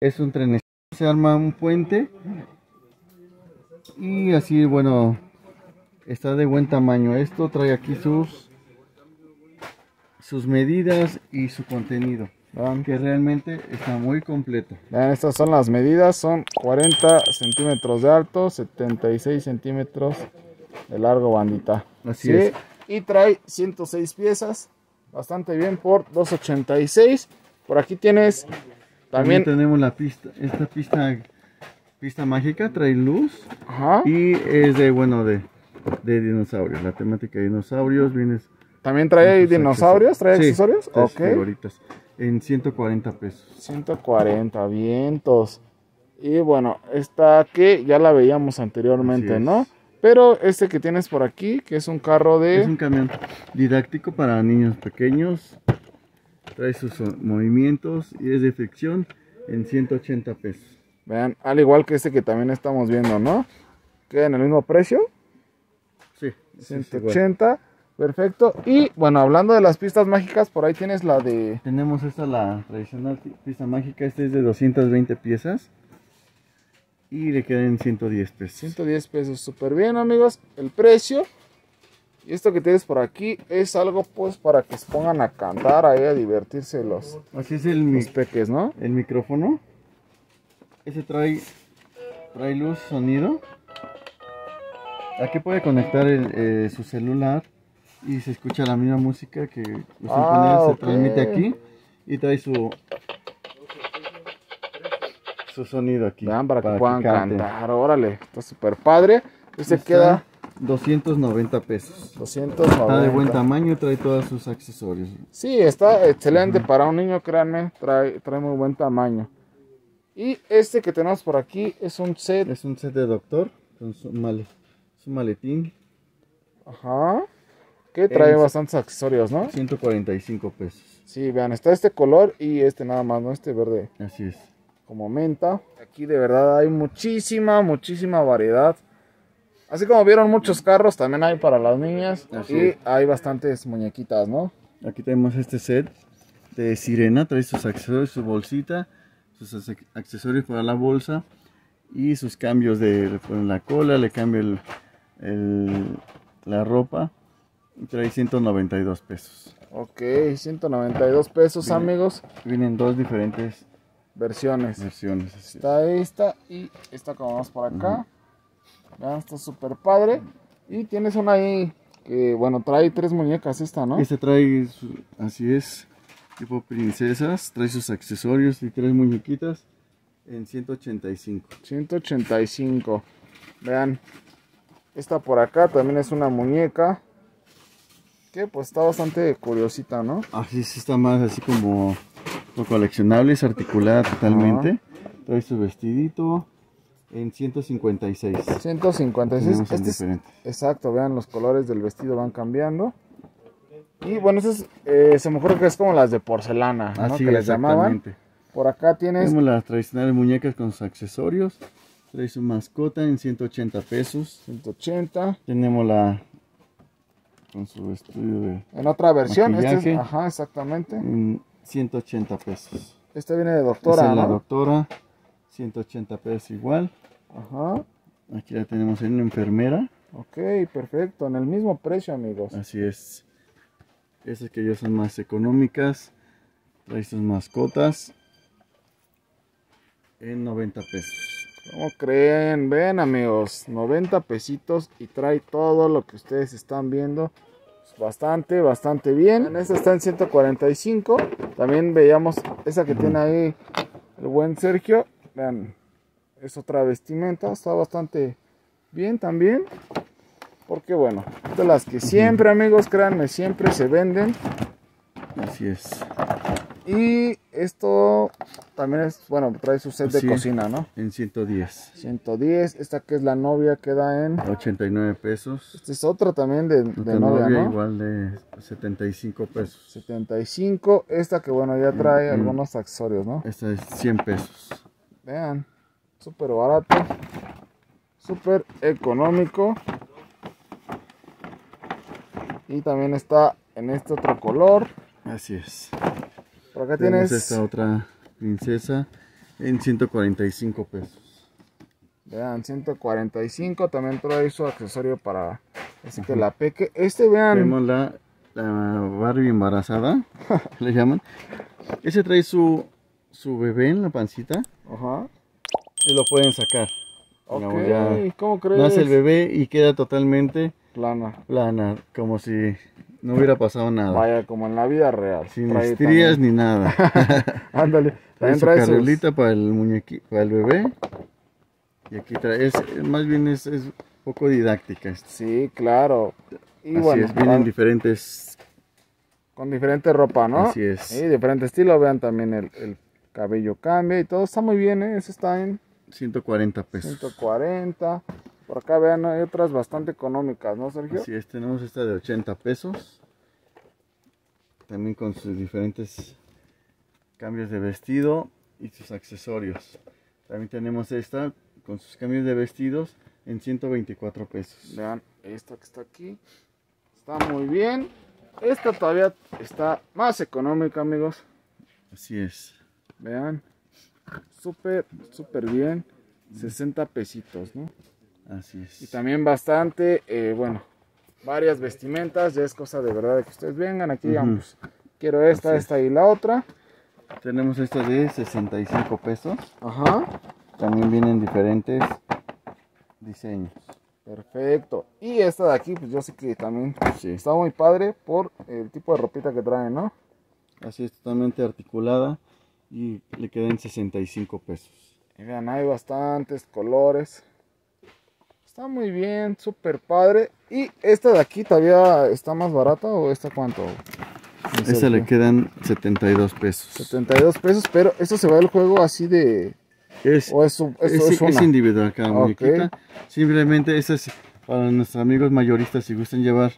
Es un trenecito. Se arma un puente. Y así, bueno, está de buen tamaño. Esto trae aquí sus, sus medidas y su contenido. Que realmente está muy completo. Vean, estas son las medidas. Son 40 centímetros de alto, 76 centímetros de largo bandita. Así es. Y trae 106 piezas. Bastante bien por 286. Por aquí tienes también, tenemos la pista, esta pista pista mágica, trae luz y es de bueno de, de dinosaurios, la temática de dinosaurios, vienes ¿También trae dinosaurios? ¿Trae accesorios? Ok. en 140 pesos. 140, vientos. Y bueno, esta que ya la veíamos anteriormente, ¿no? Pero este que tienes por aquí, que es un carro de... Es un camión didáctico para niños pequeños. Trae sus movimientos y es de fricción en 180 pesos. Vean, al igual que este que también estamos viendo, ¿no? Queda en el mismo precio. Sí. 180. Perfecto. Y bueno, hablando de las pistas mágicas, por ahí tienes la de... Tenemos esta, la tradicional pista mágica. Esta es de 220 piezas. Y le quedan 110 pesos. 110 pesos, súper bien amigos. El precio. Y esto que tienes por aquí es algo pues para que se pongan a cantar ahí, a divertirse los, Así es el los peques, ¿no? El micrófono. Ese trae, trae luz, sonido. Aquí puede conectar eh, su celular y se escucha la misma música que ah, se transmite aquí y trae su su sonido aquí para, que puedan cantar órale está súper padre este queda 290 pesos 290 está de buen tamaño trae todos sus accesorios sí está excelente para un niño créanme trae trae muy buen tamaño y este que tenemos por aquí es un set es un set de doctor con su, su maletín ajá que trae bastantes accesorios, ¿no? 145 pesos. Sí, vean, está este color y este nada más, ¿no? Este verde. Así es. Como menta. Aquí de verdad hay muchísima, muchísima variedad. Así como vieron muchos carros, también hay para las niñas. y hay bastantes muñequitas, ¿no? Aquí tenemos este set de sirena. Trae sus accesorios, su bolsita, sus accesorios para la bolsa y sus cambios de la cola, le cambia el, la ropa. Trae 192 pesos. Ok, 192 pesos, amigos. Vienen dos diferentes versiones. Versiones. Está esta y esta como vamos por acá. Vean, está súper padre. Y tienes una ahí que, bueno, trae tres muñecas esta, ¿no? Este trae, así es, tipo princesas. Trae sus accesorios y tres muñequitas en 185. 185. Vean, esta por acá también es una muñeca que pues está bastante curiosita, ¿no? Así sí está más así como coleccionable, es articulada totalmente. Trae su vestidito en 156. 156. Este es, exacto, vean los colores del vestido van cambiando. Y bueno, eso eh, se me ocurre que es como las de porcelana, ¿no? Que les llamaban. Por acá tienes... Tenemos las tradicionales muñecas con sus accesorios. Trae su mascota en 180 pesos. 180. Tenemos la con su estudio de En otra versión, este es, ajá, exactamente. En 180 pesos. Este viene de doctora, es la doctora, 180 pesos igual. Ajá. Aquí la tenemos en una enfermera. Ok, perfecto, en el mismo precio, amigos. Así es. Esas que ya son más económicas. Trae sus mascotas en 90 pesos. ¿Cómo creen? Ven amigos, 90 pesitos y trae todo lo que ustedes están viendo. Pues, bastante, bastante bien. Esta está en 145. También veíamos esa que tiene ahí el buen Sergio. Vean, es otra vestimenta. Está bastante bien también. Porque bueno, de las que siempre amigos, créanme, siempre se venden. Así es. Y esto también es, bueno, trae su set de cocina, ¿no? En 110. 110. Esta que es la novia queda en 89 pesos. Esta es otra también de, de novia, ¿no? igual de 75 pesos. 75. Esta que bueno, ya trae algunos accesorios, ¿no? Esta es 100 pesos. Vean, súper barato. Súper económico. Y también está en este otro color. Así es. Por acá tienes esta otra princesa en 145 pesos. Vean, 145. También trae su accesorio para así que la peque. Este, vean. Tenemos la, la Barbie embarazada, le llaman. Ese trae su, su bebé en la pancita Ajá. y lo pueden sacar. Ok, ya ¿cómo crees? Nace el bebé y queda totalmente Plana. plana, como si no hubiera pasado nada. Vaya, como en la vida real. Sin estrías ni nada. Ándale. Trae su para el muñequi, para el bebé. Y aquí trae, es, más bien es, es un poco didáctica. esta. Sí, claro. Y Así bueno, es, vienen van diferentes. con diferente ropa, ¿no? Así es. Y diferente estilo. Vean también el, el cabello cambia y todo está muy bien, ¿eh? Eso está en 140 pesos. 140. Por acá vean, hay otras bastante económicas, ¿no, Sergio? Así es, tenemos esta de 80 pesos. También con sus diferentes cambios de vestido y sus accesorios. También tenemos esta con sus cambios de vestidos en 124 pesos. Vean, esta que está aquí. Está muy bien. Esta todavía está más económica, amigos. Así es. Vean. Súper, súper bien. 60 pesitos, ¿no? Así es. Y también bastante, eh, bueno, varias vestimentas. Ya es cosa de verdad de que ustedes vengan aquí, pues, quiero esta, Así esta y la otra. Tenemos esta de 65 pesos. Ajá. También vienen diferentes diseños. Perfecto. Y esta de aquí, pues yo sé que también Sí. está muy padre por el tipo de ropita que trae, ¿no? Así es, totalmente articulada y le quedan 65 pesos. Y vean, hay bastantes colores. Está muy bien, súper padre. Y esta de aquí todavía está más barata o esta cuánto? No sé Esta le quedan 72 pesos. 72 pesos, pero esto se va el juego así de... Es, O es, es, individual cada muñequita. Simplemente esta es para nuestros amigos mayoristas. Si gustan llevar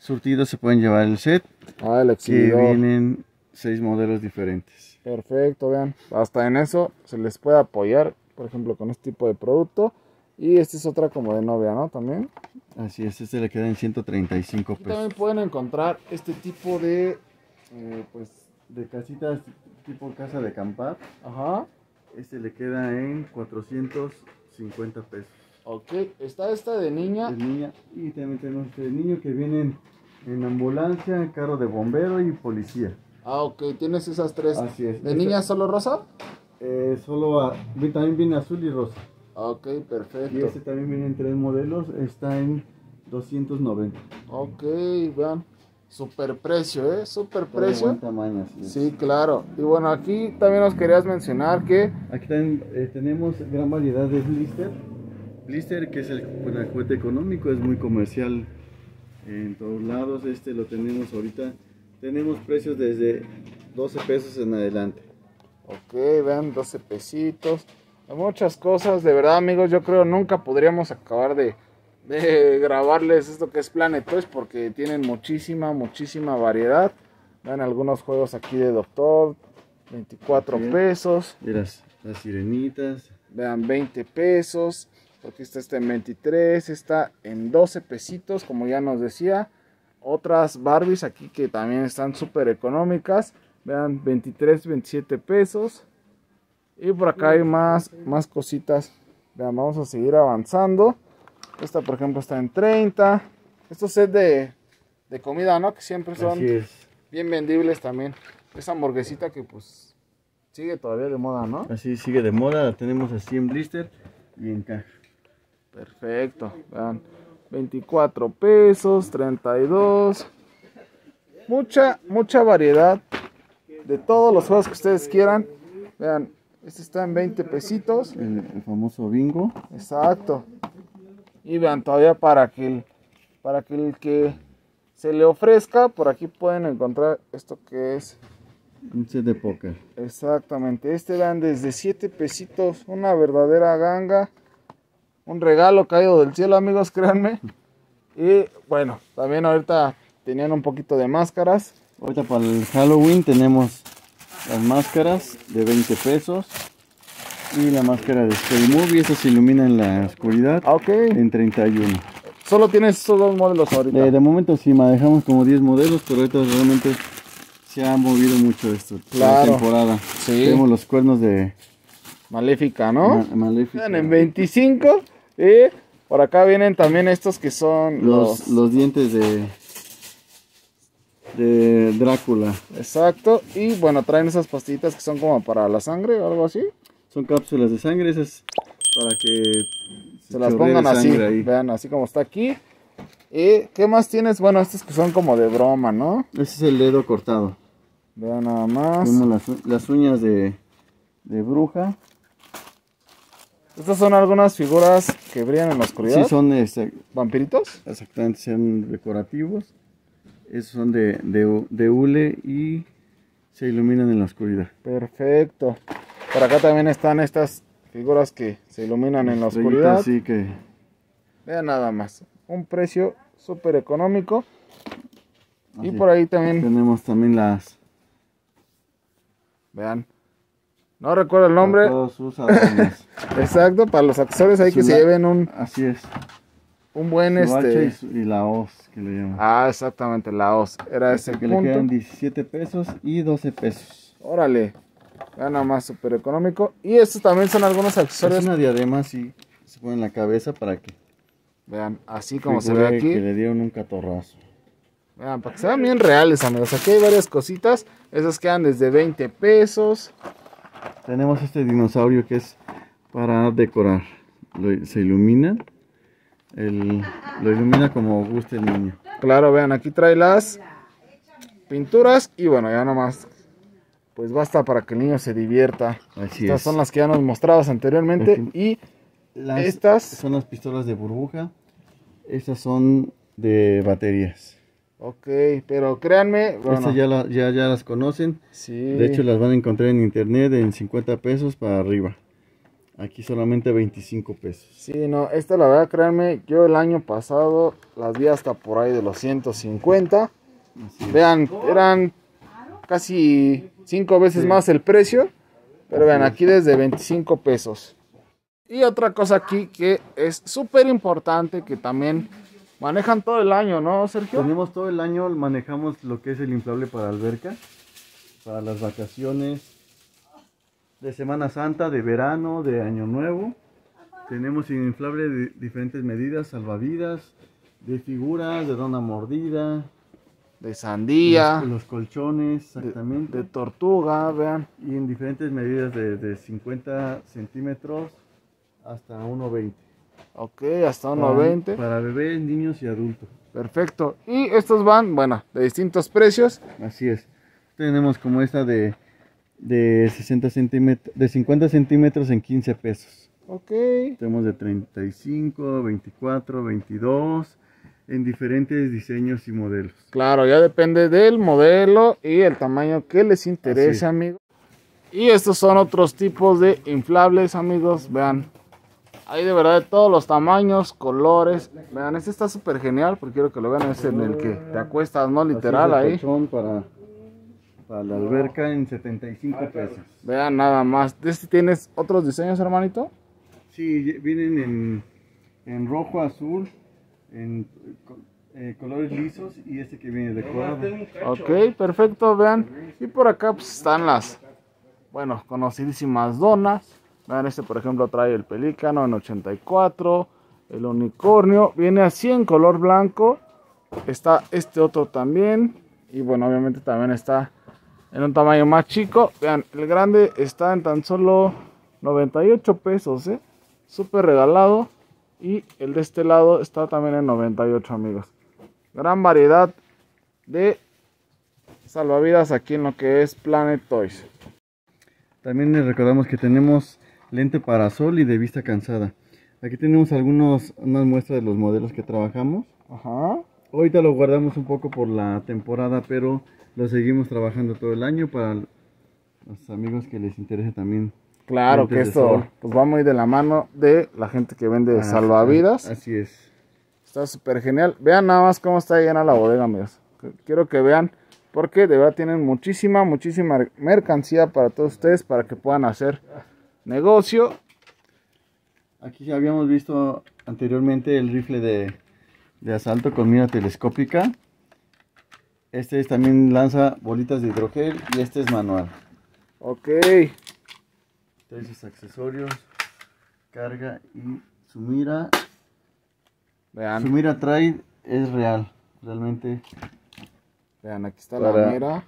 surtido, se pueden llevar el set. Ah, el Que exhibidor. vienen seis modelos diferentes. Perfecto, vean. Hasta en eso se les puede apoyar, por ejemplo, con este tipo de producto. Y esta es otra como de novia, ¿no? También. Así es, este le quedan 135 Y también pesos. pueden encontrar este tipo de... eh, pues... De casitas tipo casa de acampar, Ajá. este le queda en 450 pesos. Ok, está esta de niña. de niña y también tenemos de niño que vienen en ambulancia, carro de bombero y policía. Ah, ok, tienes esas tres. Así es. ¿De Esta- niña solo rosa? Eh, solo a- también viene azul y rosa. Ok, Y perfecto. este también viene en tres modelos, está en 290. Ok, vean. Super precio, ¿eh? Super precio. buen tamaño. Sí, claro. Y bueno, aquí también nos querías mencionar que... Aquí también eh, tenemos gran variedad de blister. Blister que es el, bueno, el juguete económico, es muy comercial en todos lados. Este lo tenemos ahorita. Tenemos precios desde 12 pesos en adelante. Ok, vean, 12 pesitos. Muchas cosas, de verdad, amigos. Yo creo nunca podríamos acabar de, de grabarles esto que es Planet Toys porque tienen muchísima, muchísima variedad. Vean algunos juegos aquí de Doctor, 24 Bien. pesos. Y las, las sirenitas. Vean, 20 pesos. Porque esta está en 23, está en 12 pesitos, como ya nos decía. Otras Barbies aquí que también están súper económicas. Vean, 23, 27 pesos. Y por acá hay más, más cositas. Vean, vamos a seguir avanzando. Esta, por ejemplo, está en 30. Estos set de, de comida, ¿no? Que siempre son bien vendibles también. Esa hamburguesita que pues sigue todavía de moda, ¿no? Así sigue de moda. La tenemos así en blister y en caja. Perfecto, vean, 24 pesos, 32. Mucha, mucha variedad de todos los juegos que ustedes quieran. Vean, este está en 20 pesitos. El, el famoso bingo. Exacto. Y vean, todavía para que el, para que el que se le ofrezca, por aquí pueden encontrar esto que es Un set de póker. Exactamente, este dan desde 7 pesitos, una verdadera ganga, un regalo caído del cielo amigos, créanme. Y bueno, también ahorita tenían un poquito de máscaras. Ahorita para el Halloween tenemos las máscaras de 20 pesos. Y la máscara de Scary Movie. Esa se ilumina en la oscuridad. Ah, ok, En 31. solo tienes estos dos modelos ahorita. De, de momento sí manejamos como 10 modelos. Pero ahorita realmente se ha movido mucho esto. Claro. La temporada. Sí. Tenemos los cuernos de, Maléfica, ¿no? Ma- Maléfica. Vean, en 25. Y por acá vienen también estos que son Los, los... los dientes de, de Drácula. Exacto. Y bueno, traen esas pastillitas que son como para la sangre o algo así. Son cápsulas de sangre, esas para que Se las pongan así. ahí. Vean, así como está aquí. ¿Y qué más tienes? Bueno, estos que son como de broma, ¿no? Ese es el dedo cortado. Vean nada más. Las, uñas de, de bruja. Estas son algunas figuras que brillan en la oscuridad. Sí, son este, ¿Vampiritos? exactamente son decorativos. Esos son de, de, de hule y se iluminan en la oscuridad. Perfecto. Por acá también están estas figuras que se iluminan en la oscuridad. Así que Vean nada más. Un precio súper económico. Y por ahí también, tenemos también las vean. No recuerdo el nombre. todos sus. Exacto, para los accesorios hay que se lleven un, Así es. Un buen este. y, la hoz que le llaman. Ah, exactamente, la OS. Era ese que le quedan punto. 17 pesos y 12 pesos. Órale. Vean nada más, súper económico. Y estos también son algunos Es accesorios. una diadema así se pone en la cabeza para que Vean, así como se ve aquí. que le dieron un catorrazo. Vean, para que sean bien reales, amigos. Aquí hay varias cositas. Esas quedan desde 20 pesos. Tenemos este dinosaurio que es para decorar. Se ilumina. El- lo ilumina como guste el niño. Claro, vean, aquí trae las pinturas. Y bueno, ya nomás. Pues basta para que el niño se divierta. Así Estas es. son las que ya nos mostrabas anteriormente. Y Las- estas- son las pistolas de burbuja. Estas son de baterías. Ok, pero créanme, bueno, Estas ya, la- ya, ya las conocen. sí, De hecho, las van a encontrar en internet en 50 pesos para arriba. Aquí solamente 25 pesos. sí, no, esta la verdad, créanme, yo el año pasado las vi hasta por ahí de los 150. Así es. Vean, eran casi cinco veces Sí. más el precio, pero vean, aquí desde 25 pesos. Y otra cosa aquí que es súper importante, que también manejan todo el año, ¿no, Sergio? Tenemos todo el año, manejamos lo que es el inflable para alberca, para las vacaciones de Semana Santa, de verano, de Año Nuevo. Tenemos inflable de diferentes medidas, salvavidas, de figuras, de dona mordida, De sandía, los, los colchones, de, exactamente. de tortuga, vean. y en diferentes medidas de, de 50 centímetros hasta 1,20. Ok, hasta Para- 1.20. Para bebés, niños y adultos. Perfecto. Y estos van, bueno, de distintos precios. Así es. Tenemos como esta de, de 60 centímetros, de 50 centímetros en 15 pesos. Ok. Tenemos de 35, 24, 22, en diferentes diseños y modelos. Claro, ya depende del modelo y el tamaño que les interese, amigos. Y estos son otros tipos de inflables, amigos. Vean. Hay de verdad de todos los tamaños, colores. Vean, este está súper genial porque quiero que lo vean. Es en el que te acuestas, ¿no? Literal ahí. para, para la alberca en 75 pesos. Vean nada más. ¿De este tienes otros diseños, hermanito? Sí, vienen en, en rojo, azul, en eh, colores lisos y este que viene decorado. Ok, perfecto, vean. Y por acá pues, están las, bueno, conocidísimas donas. Vean, este por ejemplo trae el pelícano en 84, el unicornio, viene así en color blanco. Está este otro también. Y bueno, obviamente también está en un tamaño más chico. Vean, el grande está en tan solo 98 pesos, ¿eh? Súper regalado. Y el de este lado está también en 98, amigos. Gran variedad de salvavidas aquí en lo que es Planet Toys. También les recordamos que tenemos lente para sol y de vista cansada. Aquí tenemos algunos, unas muestras de los modelos que trabajamos. Ajá. Ahorita lo guardamos un poco por la temporada, pero lo seguimos trabajando todo el año para los amigos que les interese también. Claro que esto pues va muy de la mano de la gente que vende Ah, salvavidas. Así es. Está súper genial. Vean nada más cómo está llena la bodega, amigos. Quiero que vean porque de verdad tienen muchísima, muchísima mercancía para todos ustedes para que puedan hacer negocio. Aquí ya habíamos visto anteriormente el rifle de, de asalto con mira telescópica. Este es- también lanza bolitas de hidrogel y este es manual. Ok. Trae sus accesorios, carga y su mira. Vean, Su mira trae es real, realmente vean, aquí está la mira.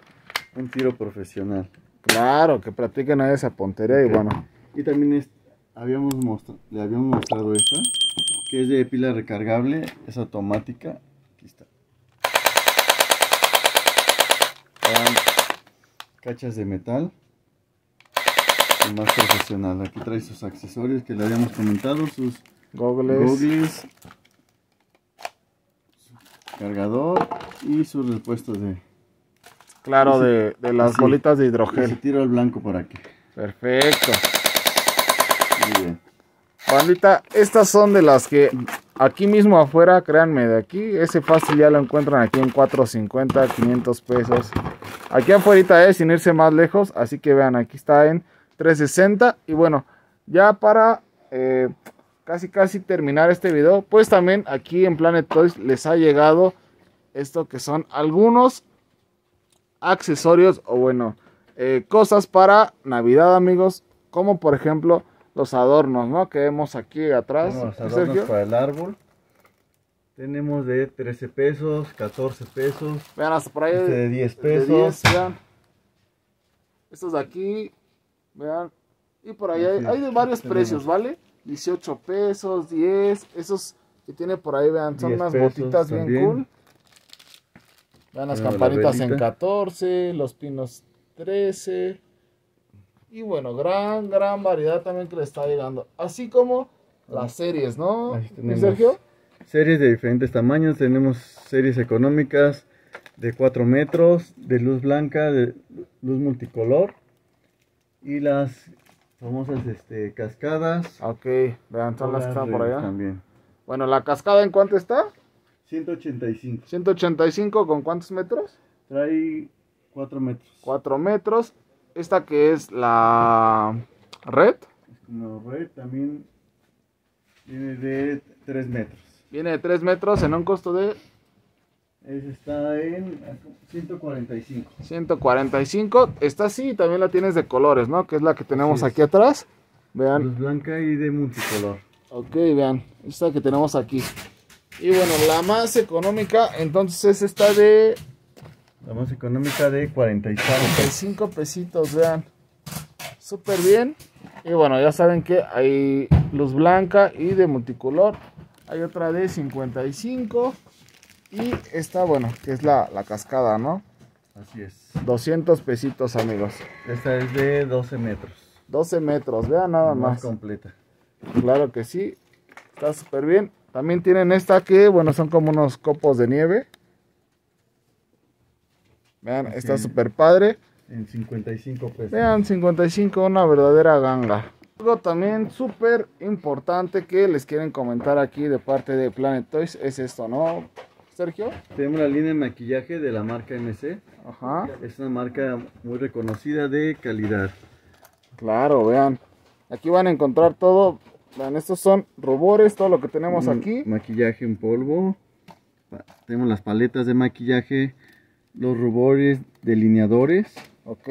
un tiro profesional. Claro, que practiquen ahí esa puntería y bueno. Y también es- habíamos mostra- le habíamos mostrado esta, que es de pila recargable, es automática. Aquí está. Vean, Cachas de metal. Más profesional. Aquí trae sus accesorios que le habíamos comentado, sus goggles. goggles, su cargador y sus repuestos de... Claro, de, de las bolitas de Y se hidrogel. tiro al blanco por aquí. Perfecto. Muy bien. Bandita, estas son de las que aquí mismo afuera, créanme, de aquí, ese fácil ya lo encuentran aquí en 450, 500 pesos. Aquí afuera es sin irse más lejos, así que vean, aquí está en 360. Y bueno, ya para eh, casi casi terminar este video, pues también aquí en Planet Toys les ha llegado esto que son algunos accesorios o bueno, eh, cosas para Navidad amigos, como por ejemplo los adornos, ¿no? Que vemos aquí atrás. Tenemos adornos Sergio. para el árbol. Tenemos de 13 pesos, 14 pesos, Vean, hasta por ahí. este de 10 de pesos. 10, vean. Estos de aquí, vean. Y por ahí hay, hay de varios tenemos. precios, ¿vale? 18 pesos, 10. Esos que tiene por ahí, vean, son 10 unas botitas bien también. cool. Vean las la campanitas en velita. 14, los pinos 13. Y bueno, gran, gran variedad también que le está llegando. Así como las series, ¿no? Ahí ¿Mi tenemos. Sergio? Series de diferentes tamaños. Tenemos series económicas de 4 metros, de luz blanca, de luz multicolor. Y las famosas este, cascadas. Ok, vean, son las que están por allá. También. Bueno, la cascada, ¿en cuánto está? 185. 185 con cuántos metros? Trae 4 metros. 4 metros. Esta que es la red. Es como red también viene de 3 metros. Viene de 3 metros en un costo de está en 145. 145. Esta sí, también la tienes de colores, ¿no? Que es la que tenemos Así aquí atrás. Vean. Luz blanca y de multicolor. Ok, vean. Esta que tenemos aquí. Y bueno, la más económica, entonces es esta de La más económica de 45. 45 pesitos, vean. Súper bien. Y bueno, ya saben que hay luz blanca y de multicolor. Hay otra de 55. Y esta, bueno, que es la, la cascada, ¿no? Así es. 200 pesitos, amigos. Esta es de 12 metros. 12 metros, vean nada más más. completa. Claro que sí. Está súper bien. También tienen esta que, bueno, son como unos copos de nieve. Vean, Así está es. súper padre. En 55 pesos. Vean, 55, una verdadera ganga. Algo también súper importante que les quieren comentar aquí de parte de Planet Toys es esto, ¿no, Sergio? Tenemos la línea de maquillaje de la marca MC. Ajá. Es una marca muy reconocida de calidad. Claro, vean. Aquí van a encontrar todo. Vean, estos son rubores, todo lo que tenemos aquí. Maquillaje en polvo. Tenemos las paletas de maquillaje. Los rubores delineadores. Ok.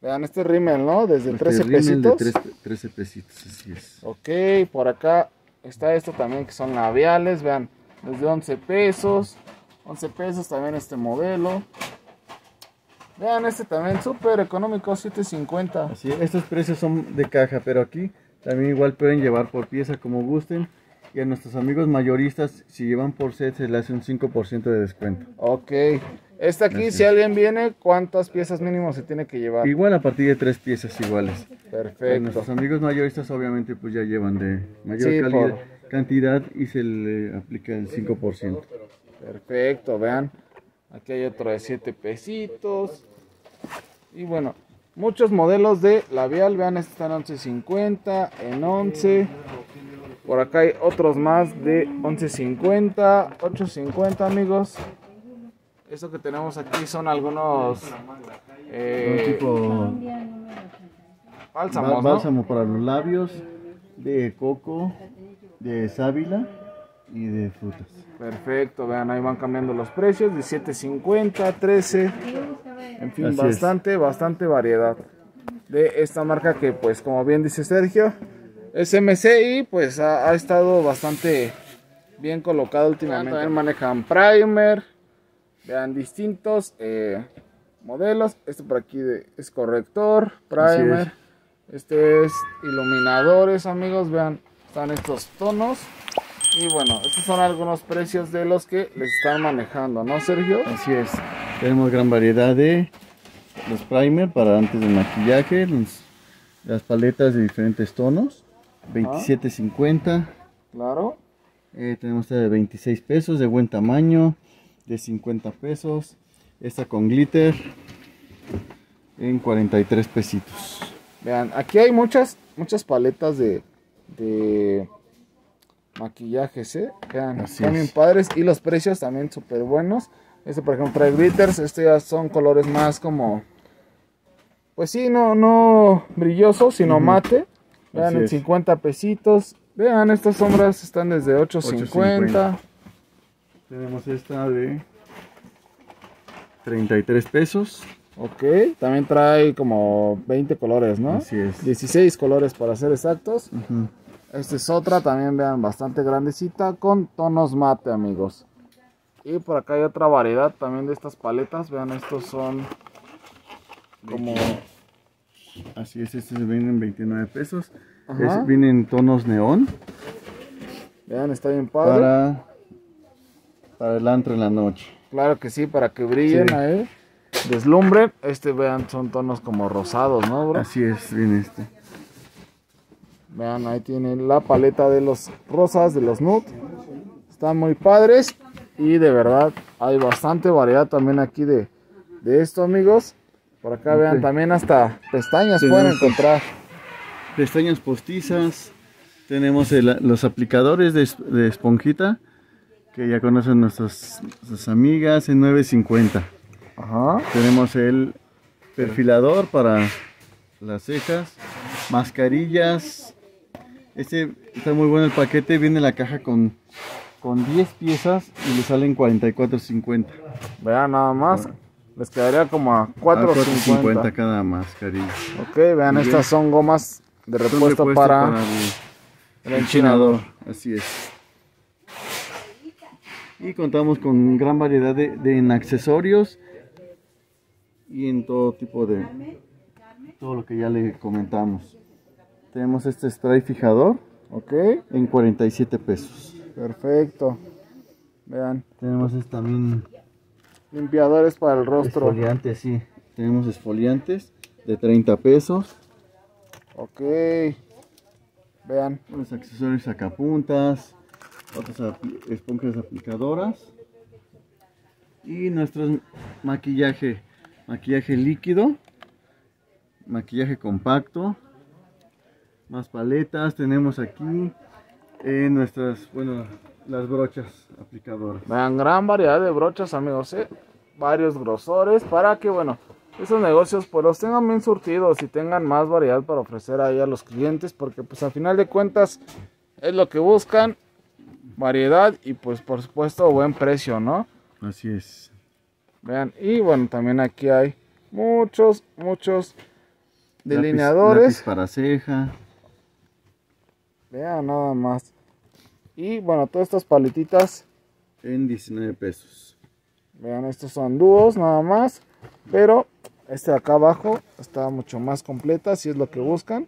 Vean, este rímel, ¿no? Desde Este 13 rímel pesitos. de tres- 13 pesitos, así es. Ok, por acá está esto también que son labiales, vean, desde 11 pesos, 11 pesos también este modelo. Vean este también súper económico, 7.50. Así es. Estos precios son de caja, pero aquí también igual pueden llevar por pieza como gusten. Y a nuestros amigos mayoristas, si llevan por set, se le hace un 5% de descuento. Ok, este aquí Así si es. alguien viene, ¿cuántas piezas mínimo se tiene que llevar? Igual a partir de tres piezas iguales. Perfecto. nuestros amigos mayoristas obviamente pues ya llevan de mayor Sí, calidad- por- cantidad y se le aplica el 5%. Perfecto, vean. Aquí hay otro de 7 pesitos. Y bueno, muchos modelos de labial. Vean, este está en 11.50, en 11. Por acá hay otros más de 11.50, 8.50 amigos. Esto que tenemos aquí son algunos eh, Un tipo bálsamos, bá- ¿no? bálsamo para los labios, de coco, de sábila y de frutas. Perfecto, vean, ahí van cambiando los precios, 17.50, 13. En fin, Así es. bastante, bastante variedad. de esta marca que pues como bien dice Sergio es MC y pues ha, ha estado bastante bien colocado últimamente. También manejan primer, vean distintos eh, modelos. Este por aquí de- es corrector, primer. Este es iluminadores, amigos. Vean, están estos tonos. Y bueno, estos son algunos precios de los que les están manejando, ¿no, Sergio? Así es. Tenemos gran variedad de los primer para antes del maquillaje, los- las paletas de diferentes tonos, 27.50. Claro. Eh, tenemos esta de 26 pesos, de buen tamaño, de 50 pesos. Esta con glitter en 43 pesitos. Vean, aquí hay muchas, muchas paletas de, de maquillajes, ¿eh? Vean, Así están es. bien padres y los precios también súper buenos. Este, por ejemplo, trae glitters, este ya son colores más como, pues sí, no, no brillosos, sino mate. Vean, en es. 50 pesitos. Vean, estas sombras están desde 8.50. Tenemos esta de 33 pesos. Ok, también trae como 20 colores, ¿no? Así es. 16 colores para ser exactos. Ujú. Esta es otra, también vean, bastante grandecita con tonos mate, amigos. Y por acá hay otra variedad también de estas paletas. Vean, estos son como... Así es, estos vienen 29 pesos. Es- vienen tonos neón Vean, está bien padre. para, para el antro en la noche. Claro que sí, para que brillen Sí. ahí. Deslumbren. Este, vean, son tonos como rosados, ¿no, bro? Así es, viene este. Vean, ahí tienen la paleta de los rosas, de los nude. Están muy padres. Y de verdad, hay bastante variedad también aquí de, de esto, amigos. Por acá vean, también hasta pestañas pueden encontrar. Pestañas postizas. Tenemos el- los aplicadores de, de esponjita que ya conocen nuestras, nuestras amigas en 9.50. Ajá. Tenemos el perfilador para las cejas, mascarillas. Este está muy bueno el paquete, viene la caja con, con 10 piezas y le salen 44.50. Vean nada más. Les quedaría como a A 4.50. 4.50 cada mascarilla. Ok, vean, estas son gomas de repuesto, repuesto para, el el enchinador. Así es. Y contamos con gran variedad de, de en accesorios y en todo tipo de todo lo que ya le comentamos. Tenemos este spray fijador Ok, en 47 pesos. perfecto. Vean, Tenemos este también limpiadores para el rostro. esfoliantes, sí. Tenemos esfoliantes de 30 pesos. Ok, vean. Los accesorios sacapuntas, otras esponjas aplicadoras y nuestro maquillaje, maquillaje líquido, maquillaje compacto, más paletas, tenemos aquí nuestras, bueno, las brochas aplicadoras. Vean, gran variedad de brochas, amigos, ¿eh? Varios grosores para que, bueno, esos negocios pues los tengan bien surtidos y tengan más variedad para ofrecer ahí a los clientes, porque pues al final de cuentas es lo que buscan, variedad y pues por supuesto buen precio, ¿no? Así es. Vean, y bueno, también aquí hay muchos, muchos Lápiz- delineadores. lápiz para ceja. Vean nada más. Y bueno, todas estas paletitas en 19 pesos. Vean, estos son dúos nada más. Pero este de acá abajo está mucho más completa, si es lo que buscan.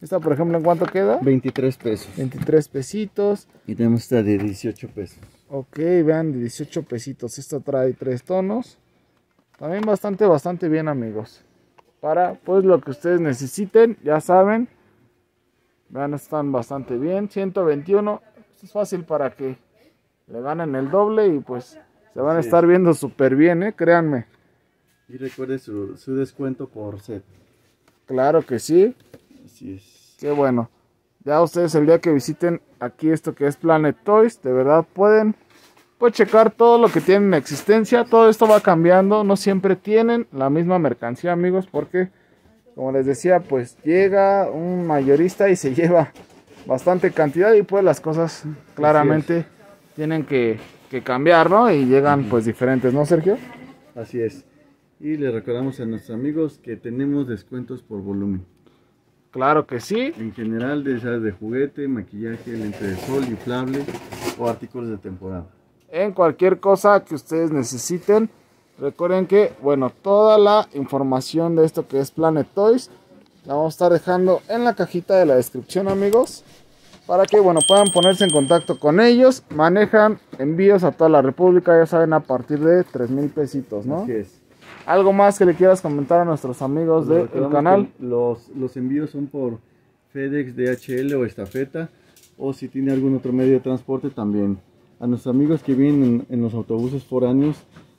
Esta, por ejemplo, ¿en cuánto queda? 23 pesos. 23 pesitos. Y tenemos esta de 18 pesos. Ok, vean, de 18 pesitos. Esta trae tres tonos. También bastante, bastante bien, amigos. Para, pues, lo que ustedes necesiten, ya saben. Vean, están bastante bien. 121. Esto es fácil para que le ganen el doble y pues se van a estar viendo súper bien, ¿eh? Créanme. Y recuerde su, su descuento por set. Claro que sí. Así es. Qué bueno. Ya ustedes el día que visiten aquí esto que es Planet Toys, de verdad pueden pues checar todo lo que tienen en existencia. Todo esto va cambiando, no siempre tienen la misma mercancía, amigos, porque como les decía, pues llega un mayorista y se lleva bastante cantidad y pues las cosas claramente tienen que, que cambiar, ¿no? Y llegan pues diferentes, ¿no, Sergio? Así es. Y le recordamos a nuestros amigos que tenemos descuentos por volumen. Claro que sí. En general, de, de juguete, maquillaje, lente de sol, inflable o artículos de temporada. En cualquier cosa que ustedes necesiten. Recuerden que, bueno, toda la información de esto que es Planet Toys la vamos a estar dejando en la cajita de la descripción, amigos. Para que, bueno, puedan ponerse en contacto con ellos. Manejan envíos a toda la República, ya saben, a partir de 3 mil pesitos, ¿no? Así es. ¿Algo más que le quieras comentar a nuestros amigos Les del canal? Los, los envíos son por FedEx, DHL o estafeta. O si tiene algún otro medio de transporte también. A nuestros amigos que vienen en, en los autobuses foráneos,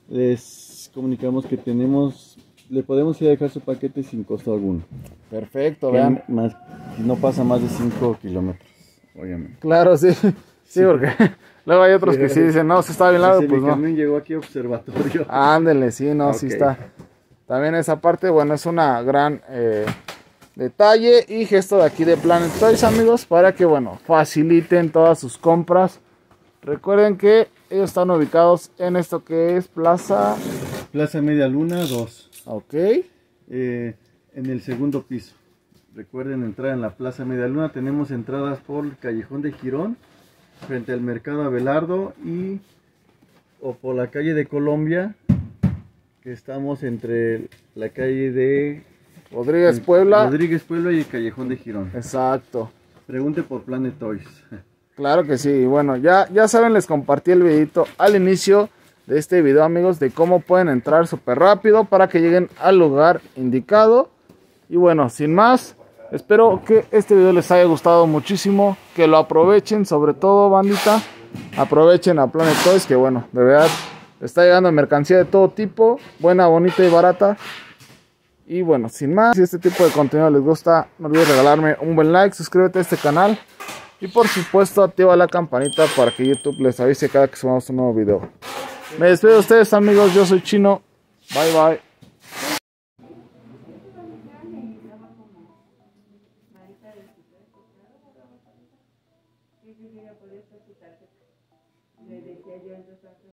les comunicamos que tenemos, le podemos ir a dejar su paquete sin costo alguno. Perfecto, vean. más, no pasa más de 5 kilómetros, obviamente. Claro, sí. Sí, porque luego hay otros Sí, que sí sí. dicen, no, si está bien lado, Dice, pues mi no. camión llegó aquí a observatorio. Ándele, sí, no, sí Ok. está. También esa parte, bueno, es una gran eh, detalle y gesto de aquí de Planet Toys, amigos, para que, bueno, faciliten todas sus compras. Recuerden que ellos están ubicados en esto que es Plaza, Plaza Media Luna 2, ok, eh, en el segundo piso. Recuerden entrar en la Plaza Media Luna. Tenemos entradas por el Callejón de Girón, frente al Mercado Abelardo y o por la calle de Colombia, que estamos entre la calle de Rodríguez Puebla. Rodríguez Puebla y el Callejón de Girón. Exacto. Pregunte por Planet Toys. Claro que sí. Bueno, ya, ya saben, les compartí el videito al inicio de este video, amigos, de cómo pueden entrar súper rápido para que lleguen al lugar indicado. Y bueno, sin más, espero que este video les haya gustado muchísimo, que lo aprovechen, sobre todo, bandita. Aprovechen a Planet Toys, que bueno, de verdad está llegando mercancía de todo tipo, buena, bonita y barata. Y bueno, sin más, si este tipo de contenido les gusta, no olvides regalarme un buen like, suscríbete a este canal. Y por supuesto activa la campanita para que YouTube les avise cada que subamos un nuevo video. Me despido de ustedes amigos, yo soy Chino. Bye bye.